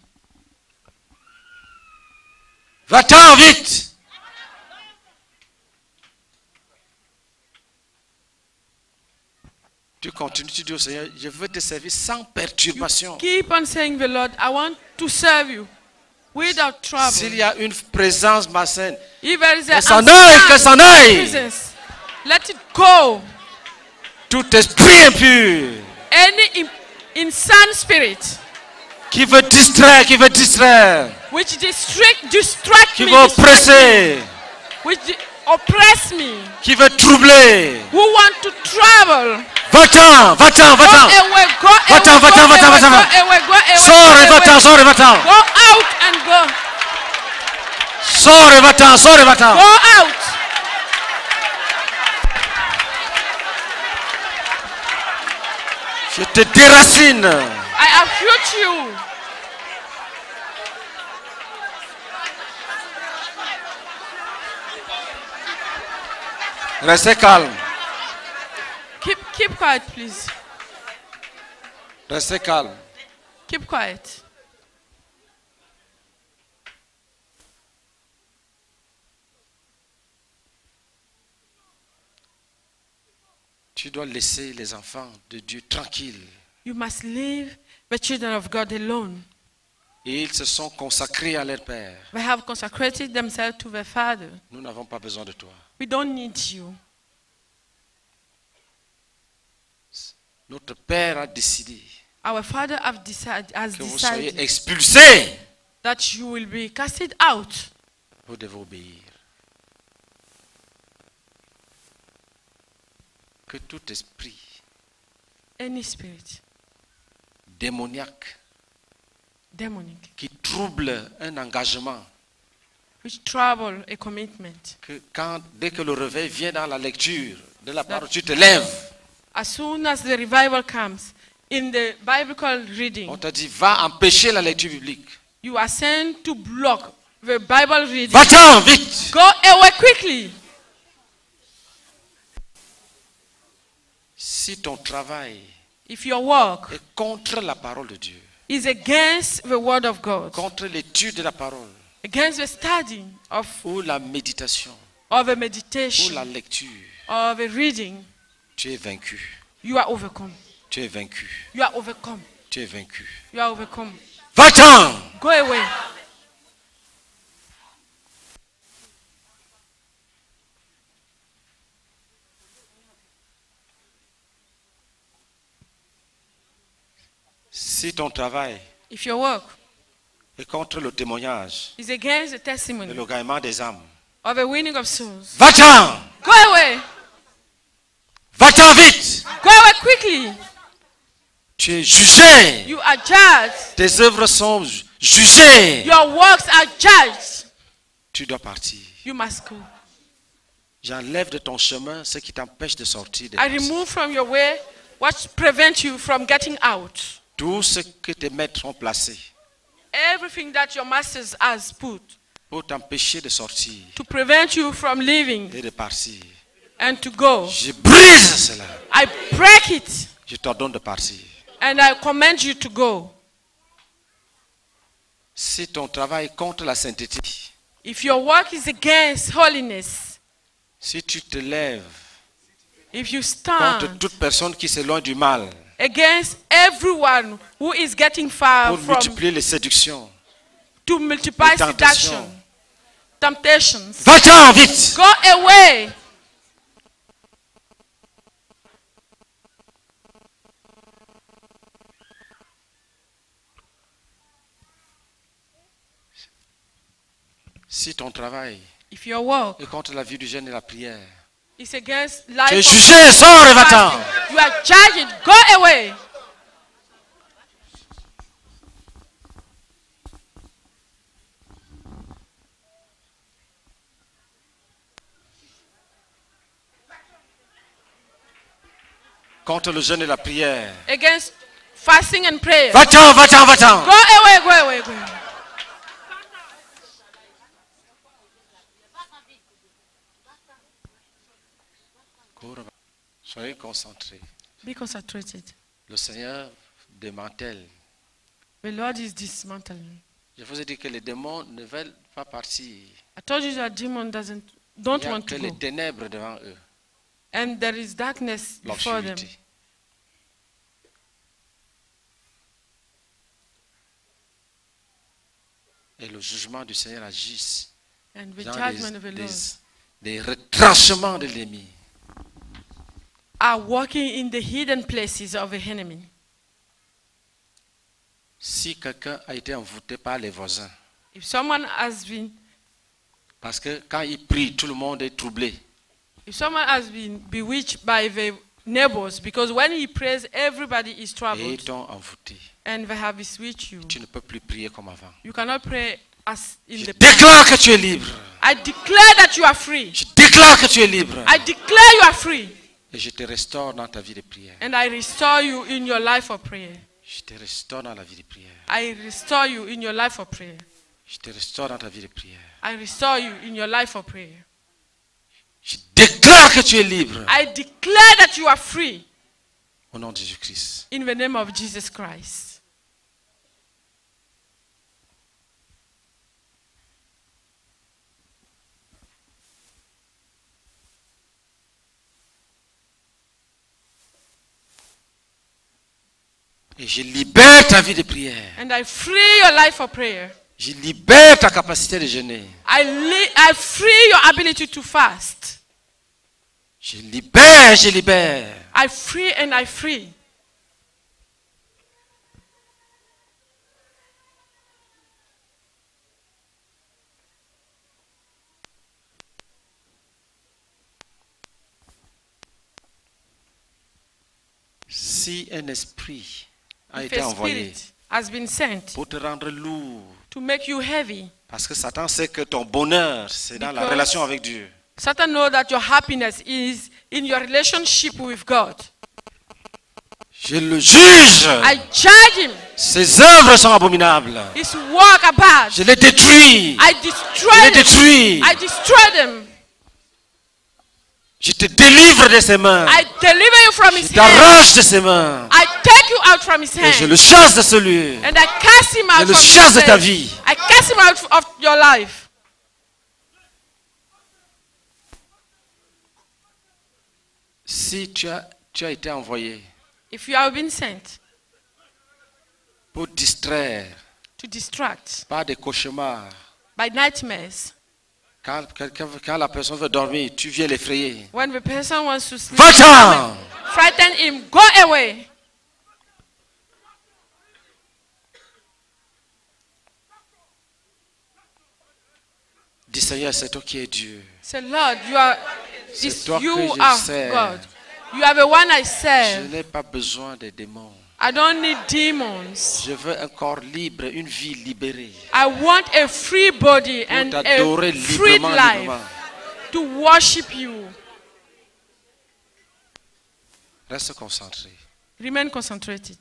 Va-t'en vite. Tu continues, tu dis au Seigneur, je veux te servir sans perturbation. Keep on saying the Lord, I want to serve you without trouble. S'il y a une présence malsaine, If there is a que s'en aille, que s'en aille. let it go. Tout esprit impur Any in, insane spirit qui veut distraire, qui veut distraire, which distract, distract qui me, veut distract oppresser, which oppress me, qui veut troubler. who want to travel. Va-t'en, va-t'en, va-t'en. Va-t'en, va-t'en, va-t'en, va-t'en, Sors et va-t'en, sors et va-t'en. Go out and go. Sors et va-t'en, sors et va-t'en. Go out. Je te déracine. I uproot you. Restez calme. Keep keep quiet, please. Restez calme. Keep quiet. Tu dois laisser les enfants de Dieu tranquilles. You must leave the children of God alone. Et ils se sont consacrés à leur Père. They have consecrated themselves to their Father. Nous n'avons pas besoin de toi. We don't need you. Notre Père a décidé Our Father have decided, has que vous soyez decided expulsés. that you will be casted out. Vous devez obéir. Que tout esprit Any spirit, démoniaque demonic, qui trouble un engagement, which trouble a commitment. que quand, dès que le réveil vient dans la lecture de la parole, tu te lèves. As soon as the revival comes, in the biblical reading, On t'a dit, va empêcher la lecture biblique. you are sent to block the Bible reading. Va-t'en vite. Go away quickly. Si ton travail If your work est contre la parole de Dieu, is against the word of God, contre l'étude de la parole, against the study of ou la méditation, or the ou la meditation lecture, or the reading, tu es vaincu. you are overcome. Tu es vaincu. You are overcome. Tu es vaincu. You are overcome. Va-t'en. Go away. Si ton travail If your work est contre le témoignage is against the et testimony le gagnement des âmes, or the winning of souls, va-t'en. go away. Va-t'en vite. Go away quickly. Tu es jugé. You are judged. Tes œuvres sont ju- jugées. Your works are judged. Tu dois partir. You must go. J'enlève de ton chemin ce qui t'empêche de sortir. des I remove from your way what prevents you from getting out. Tout ce que tes maîtres ont placé Everything that your masters has put pour t'empêcher de sortir to prevent you from leaving et de partir. and to go. Je brise cela. I break it Je t'ordonne de partir. and I command you to go. Si ton travail est contre la sainteté, If your work is against holiness, si tu te lèves if you contre stand toute personne qui s'éloigne du mal against everyone who is getting far pour from multiplier les séductions, to multiply les tentations. seduction, temptations, va-t'en vite. go away. Si ton travail If your work est contre la vie du jeûne et la prière, tu life es jugé, sors et va-t'en. you are judged. Go away. Contre le jeûne et la prière. Against fasting and prayer. Va-t'en, va-t'en, va-t'en. Go away, go away, go away. Soyez concentrés. Be concentrated. Le Seigneur démantèle The Lord is dismantling. Je vous ai dit que les démons ne veulent pas partir. I told you that demon doesn't Il don't n'y a want que to les go. ténèbres devant eux, And there is darkness before them. l'obscurité. Et le jugement du Seigneur agisse And the dans judgment of the des, Lord des retranchements de l'ennemi. Are working in the hidden places of the enemy. Si quelqu'un a été envoûté par les voisins, If someone has been parce que quand il prie, tout le monde est troublé. if someone has been bewitched by the neighbors, because when he prays, everybody is Et ils troubled t'ont envoûté. and they have bewitched you. Tu ne peux plus prier comme avant. You cannot pray as in Je the déclare que tu es libre. I declare that you are free. Je déclare que tu es libre. I declare you are free. Et je te restaure dans ta vie de prière. And I restore you in your life of prayer. Je te restaure dans la vie de prière. I restore you in your life of prayer. Je te restaure dans ta vie de prière. I restore you in your life of prayer. Je déclare que tu es libre. I declare that you are free Au nom de Jésus-Christ. in the name of Jesus Christ. Et je libère ta vie de prière. And I free your life of prayer. Je libère ta capacité de jeûner. I, li- I free your ability to fast. Je libère, je libère. I free and I free. Si un esprit a If été a envoyé has been sent pour te rendre lourd, to make you heavy, parce que Satan sait que ton bonheur, c'est dans la relation avec Dieu. Satan know that your happiness is in your relationship with God. Je le juge. I judge him. Ses œuvres sont abominables. His work are bad. Je les détruis. I Je destroy les them. détruis. I destroy them. Je te délivre de ses mains. I deliver you from Je his hand. t'arrache de ses mains. I take you out from his Et je hand. le chasse de ce lieu. And I cast him out Je le from chasse de ta vie. I cast him out of your life. Si tu as, tu as été envoyé If you have been sent pour distraire to distract par des cauchemars, by nightmares, quand, quelqu'un- quand la personne veut dormir, tu viens l'effrayer. when the person wants to sleep, Va-t'en frighten him, go away. Dis Seigneur, c'est toi qui es Dieu. Say, Lord, you are C'est this, toi que you je are sers. God. You are the one I Je serve. n'ai pas besoin des démons. I don't need demons. Je veux un corps libre, une vie libérée. I want a free body Pour and a free life librement. to worship you. Reste concentré. Remain concentrated.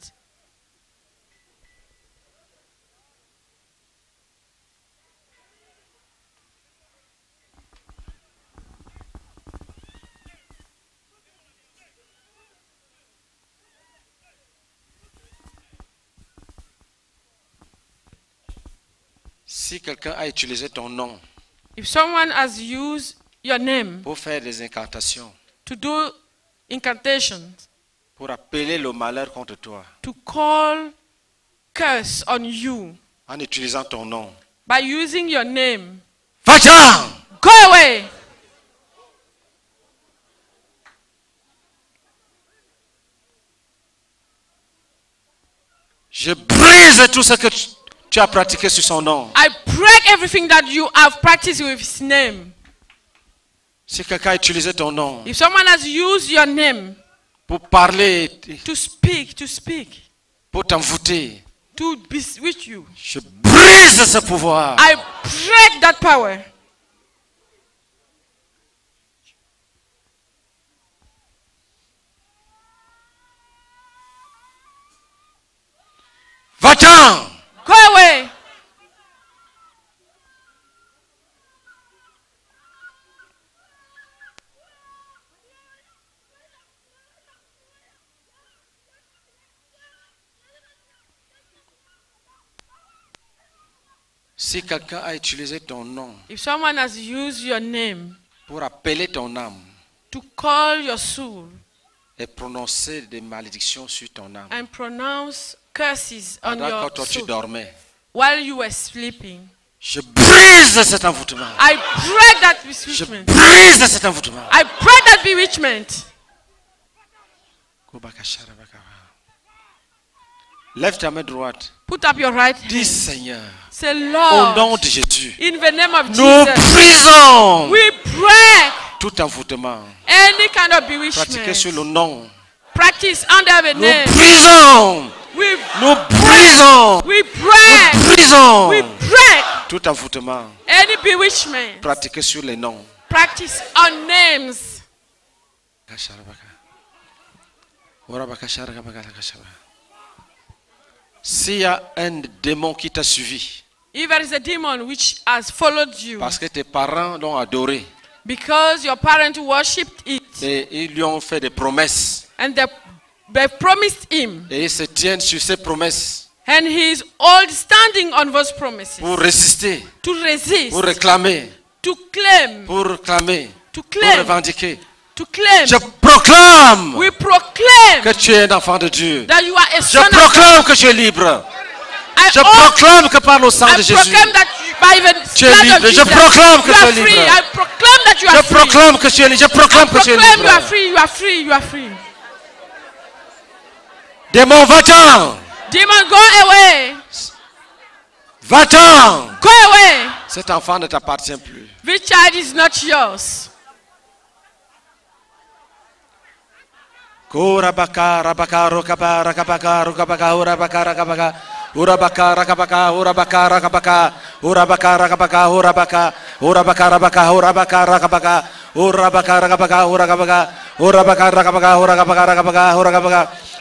Si quelqu'un a utilisé ton nom If someone has used your name pour faire des incantations, to do incantations, pour appeler le malheur contre toi, to call curse on you en utilisant ton nom, by using your name, va-t'en go away. Je brise tout ce que tu, tu as pratiqué sur son nom. I break everything that you have practiced with his name. Si quelqu'un a utilisé ton nom If someone has used your name pour parler, to speak, to speak, pour t'envoûter, to bewitch you, je brise ce pouvoir. I break that power. Va-t'en Away. Si quelqu'un a utilisé ton nom If someone has used your name pour appeler ton âme to call your soul et prononcer des malédictions sur ton âme, and pronounce curses on pendant your que toi tu soul dormais, while you were sleeping, je brise cet envoûtement. I break that Je bewitchment. brise cet envoûtement. I break that bewitchment. Lève ta main droite. Put up your right Dis hand. Seigneur, Say, au Lord, nom de Jésus, in the name of nous Jesus, brisons we break tout envoûtement any kind of pratiqué sur bewitchment. le nom. Practice under the Nous name. brisons, nous brisons, we break, nous brisons. We break. Tout envoûtement. Any bewitchment. pratiqué sur les noms. Practice on names. S'il y a un démon qui t'a suivi, If there is a demon which has followed you parce que tes parents l'ont adoré because your parents worshipped it et ils lui ont fait des promesses and they, they promised him et ils se tiennent sur ces promesses and he is all standing on those promises pour résister, to resist, pour réclamer, to claim, pour to pour claim, revendiquer. to claim. Je proclame We proclaim que tu es un enfant de Dieu. that you are a Je son of God. proclame que tu es libre. I, Je proclame que par le sang I de Jésus, proclaim that you, by the Tu es libre. Je proclame que tu es libre. Je proclame que tu es libre. Je proclame que tu es proclaim you are libre. free, you are free, you are free. Démon, va-t'en. Demon, go away. Va-t'en. Go away. Cet enfant ne t'appartient plus. This child is not yours. Kurabaka, rabaka, rokaba, rakabaka, rokabaka, urabaka, rakabaka. Urabaka, rakabaka, urabaka, rakabaka. Urabaka, rakabaka, urabaka. Urabaka, rabaka, urabaka, rakabaka. Urabaka, rakabaka, uragabaka. Urabaka, rakabaka, uragabaka, rakabaka, uragabaka.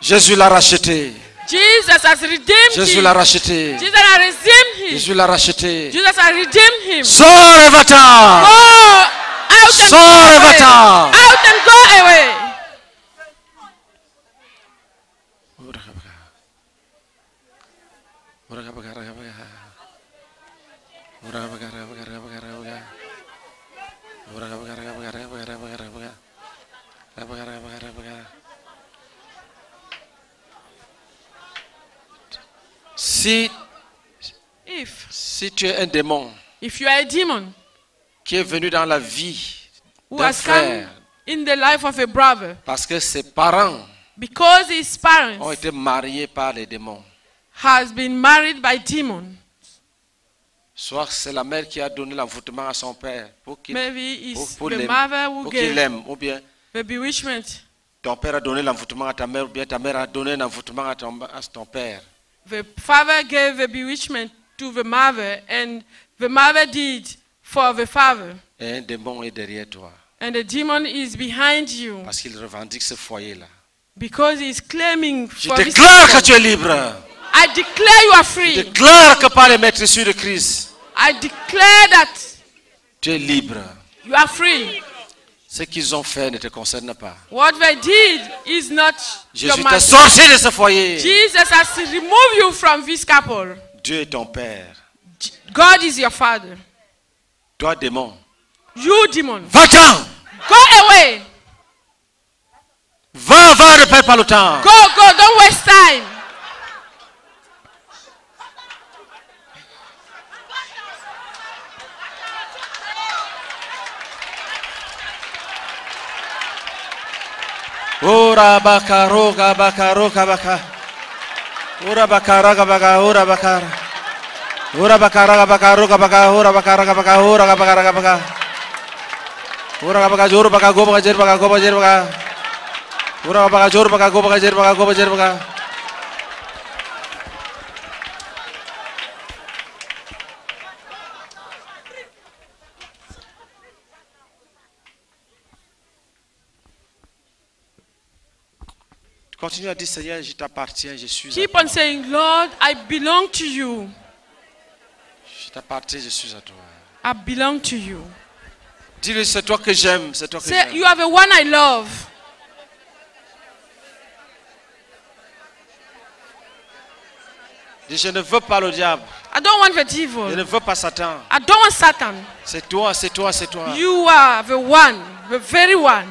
Jésus l'a racheté. Jesus has redeemed Jésus l'a racheté. Jesus has redeemed him. Jésus l'a racheté. Jesus has redeemed him. Sors. Go out and Sors go away. Out and go away. Si, If si tu es un démon if you are a demon qui est venu dans la vie d'un frère in the life of a brother parce que ses parents because his ont été mariés par les démons, has been married by demon, soit c'est la mère qui a donné l'envoûtement à son père pour qu'il pour, pour l'aime, ou bien the bewitchment. ton père a donné l'envoûtement à ta mère, ou bien ta mère a donné l'envoûtement à ton, à ton père. The father gave the bewitchment to the mother, and the mother did for the father. Et un démon est derrière toi And the demon is behind you parce qu'il revendique ce foyer-là. because he's claiming Je for this déclare que tu es libre. I declare you are Je free. déclare que par les de Christ, I declare that tu es libre. you are free. Ce qu'ils ont fait ne te concerne pas. What they did is not Jésus t'a sorti de ce foyer. Jesus has removed you from this couple. Dieu est ton père. God is your father. Toi, démon, You demon, va-t'en. go away. Va, va, ne perds pas le temps. Go, go, don't waste time. Ora baka roga baka roga baka. Ora baka raga baka ora baka. Ora baka raga baka roga baka ora baka raga baka ora baka raga baka. Ora baka jor baka go baka jer baka go baka jer baka. Ora baka jor baka go baka jer baka go baka jer baka. Continue à dire Seigneur, je t'appartiens, je suis à Keep toi. on saying, Lord, I belong to you. Je t'appartiens, je suis à toi. I belong to you. Dis-lui, c'est toi que j'aime, c'est toi que Say, j'aime. you are the one I love. Dis, je ne veux pas le diable. I don't want the Je devil. ne veux pas Satan. I don't want Satan. C'est toi, c'est toi, c'est toi. You are the one, the very one.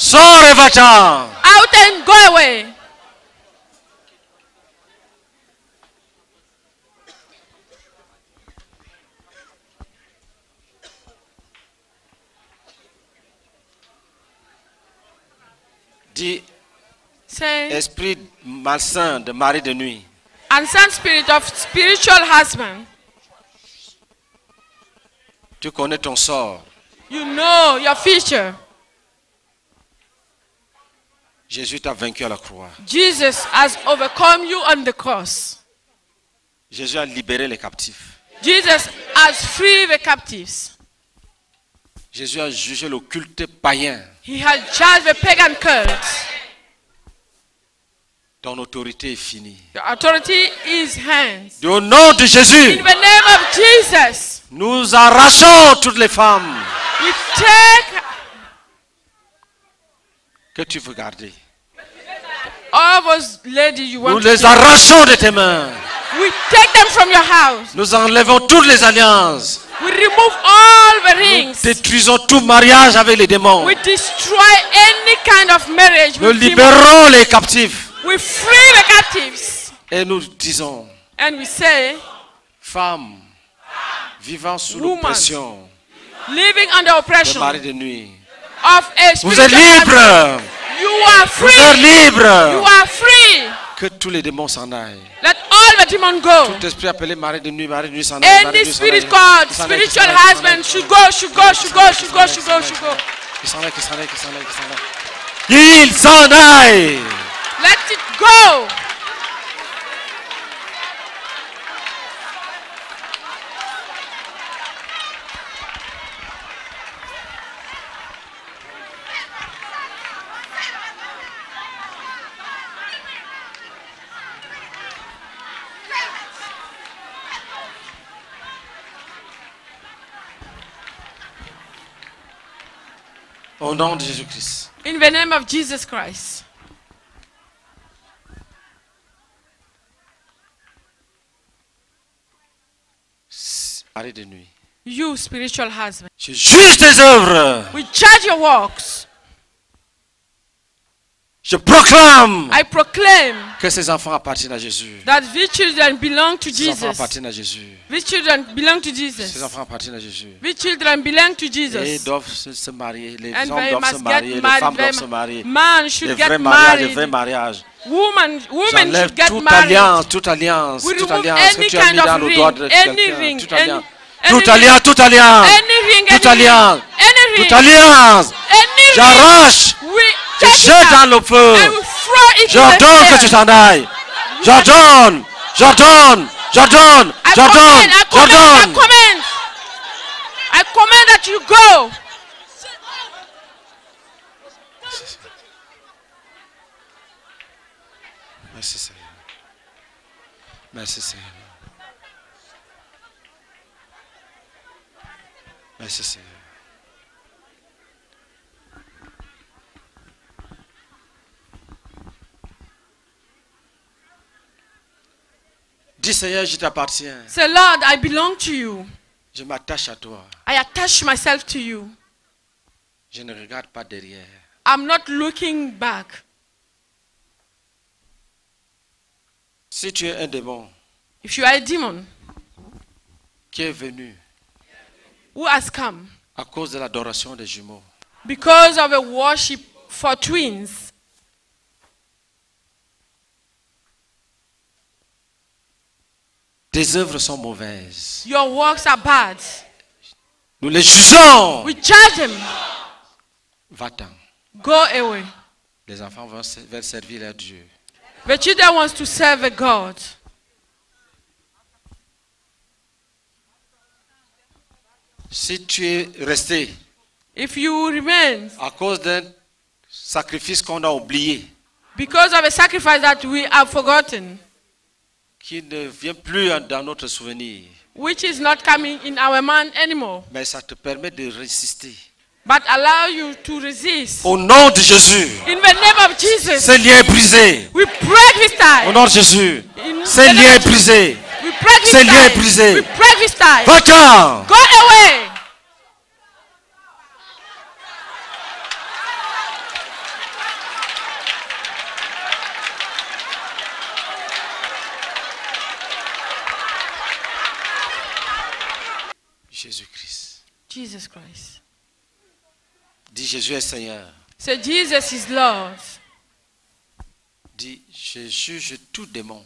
Sors et va-t'en. Out and go away. Dis, Say, esprit malsain de mari de nuit. unseen spirit of spiritual husband. Tu connais ton sort. You know your future. Jésus t'a vaincu à la croix. Jesus has overcome you on the cross. Jésus a libéré les captifs. Jesus has freed the captives. Jésus a jugé le culte païen. He has judged the pagan cult. Ton autorité est finie. The authority is hands. Au nom de Jésus, In the name of Jesus, nous arrachons toutes les femmes we take que tu veux garder? all those ladies you Nous want les arrachons de tes mains. We take them from your house. Nous enlevons toutes les alliances. We remove all the rings. Détruisons tout mariage avec les démons. We destroy any kind of marriage. Nous with demons. libérons les captifs. We free the captives. Et nous disons, And we say, femmes vivant sous l'oppression living under oppression maris de nuit. Of a Vous êtes husband, You are Vous êtes free. You are free. Que tous les démons s'en aillent. Let all the demons go. Tout esprit appelé mari de nuit, mari de nuit s'en aille. Any nuit s'en aille. spirit called spiritual husband should s'en go, should go, should go, should go, should go, should go. Qui s'en aille, qui s'en aille, qui s'en aille, qui s'en aille. Il s'en aille. Let it go. Au nom de Jésus-Christ. In the name of Jesus Christ. Mari de nuit. You, spiritual husband. Je juge tes œuvres. We judge your works. Je proclame I proclaim que ces enfants appartiennent à Jésus. that these children belong to Ces enfants Jesus. appartiennent à Jésus. These children belong to Ces Jesus. enfants appartiennent à Jésus. These children belong to Et Jesus. doivent se, se marier. Les And hommes they doivent se marier. Les married. femmes doivent se marier. Man Les should vrais get mariages, les vrais married. mariages. Woman, should get toute married. alliance, toute alliance, We toute remove alliance que any tu as mis kind dans of le ring, doigt de any quelqu'un. ring, Toute any- alliance, any toute alliance. any ring. J'arrache, je jette dans le feu. J'ordonne que tu t'en ailles. J'ordonne, j'ordonne, j'ordonne, j'ordonne, j'ordonne. command. I command that you go. Merci Seigneur. Merci Seigneur. Merci Seigneur. Dis Seigneur, je t'appartiens. Say, Lord, I belong to you. Je m'attache à toi. I attach myself to you. Je ne regarde pas derrière. I'm not looking back. Si tu es un démon If you are a demon qui est venu who has come à cause de l'adoration des jumeaux, because of a worship for twins, tes œuvres sont mauvaises. your works are bad. Nous les jugeons. We judge them. Va-t'en. Go away. Les enfants veulent servir leur Dieu. The children wants to serve a God. Si tu es resté If you remain à cause d'un sacrifice qu'on a oublié, because of a sacrifice that we have forgotten, qui ne vient plus dans notre souvenir, which is not coming in our mind anymore, mais ça te permet de résister. but allow you to resist. Au nom de Jésus, In the name of Jesus, ce lien est brisé. we break this Au tie. nom de Jésus, ce lien est brisé. Ce est brisé. Va-t'en! Go away. Jésus-Christ. Jesus Christ. Dis Jésus est Seigneur. Say Jesus is Lord. Dis je juge tout démon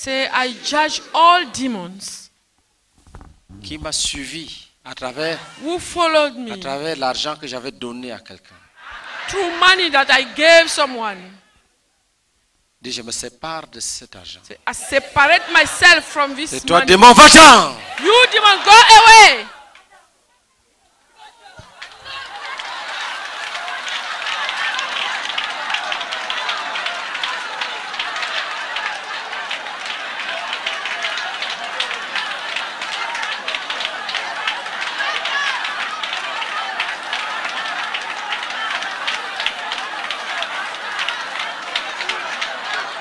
Say I judge all demons qui m'a suivi à travers, who followed à me travers l'argent que j'avais donné à quelqu'un. through money that I gave someone. Dis je me sépare de cet argent. I separate myself from this Et toi money. démon, va-t'en! You demon, go away.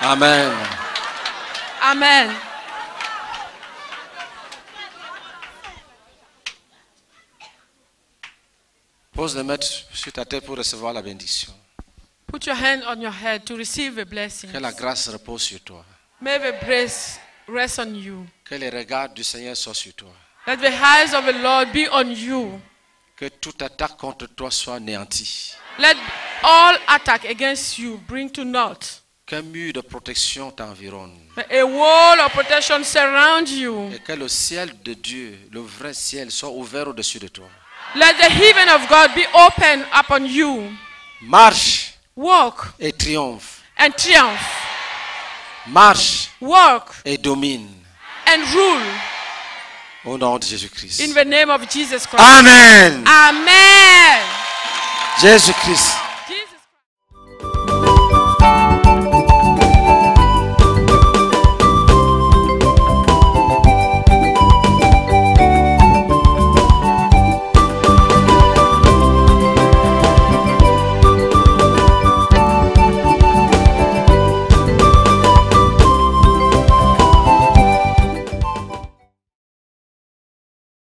Amen. Amen. Pose les mains sur ta tête pour recevoir la bénédiction. Put your hand on your head to receive a blessing. Que la grâce repose sur toi. May the grace rest on you. Que les regards du Seigneur soient sur toi. Let the eyes of the Lord be on you. Que toute attaque contre toi soit anéantie. Let all attack against you bring to naught. Qu'un mur de protection t'environne. A wall of protection surround you. Et que le ciel de Dieu, le vrai ciel, soit ouvert au-dessus de toi. Let the heaven of God be open upon you. Marche Walk et triomphe. and triumph. Marche Walk et domine. and rule Au nom de Jésus-Christ. in the name of Jesus Christ. Amen. Amen. Jésus-Christ.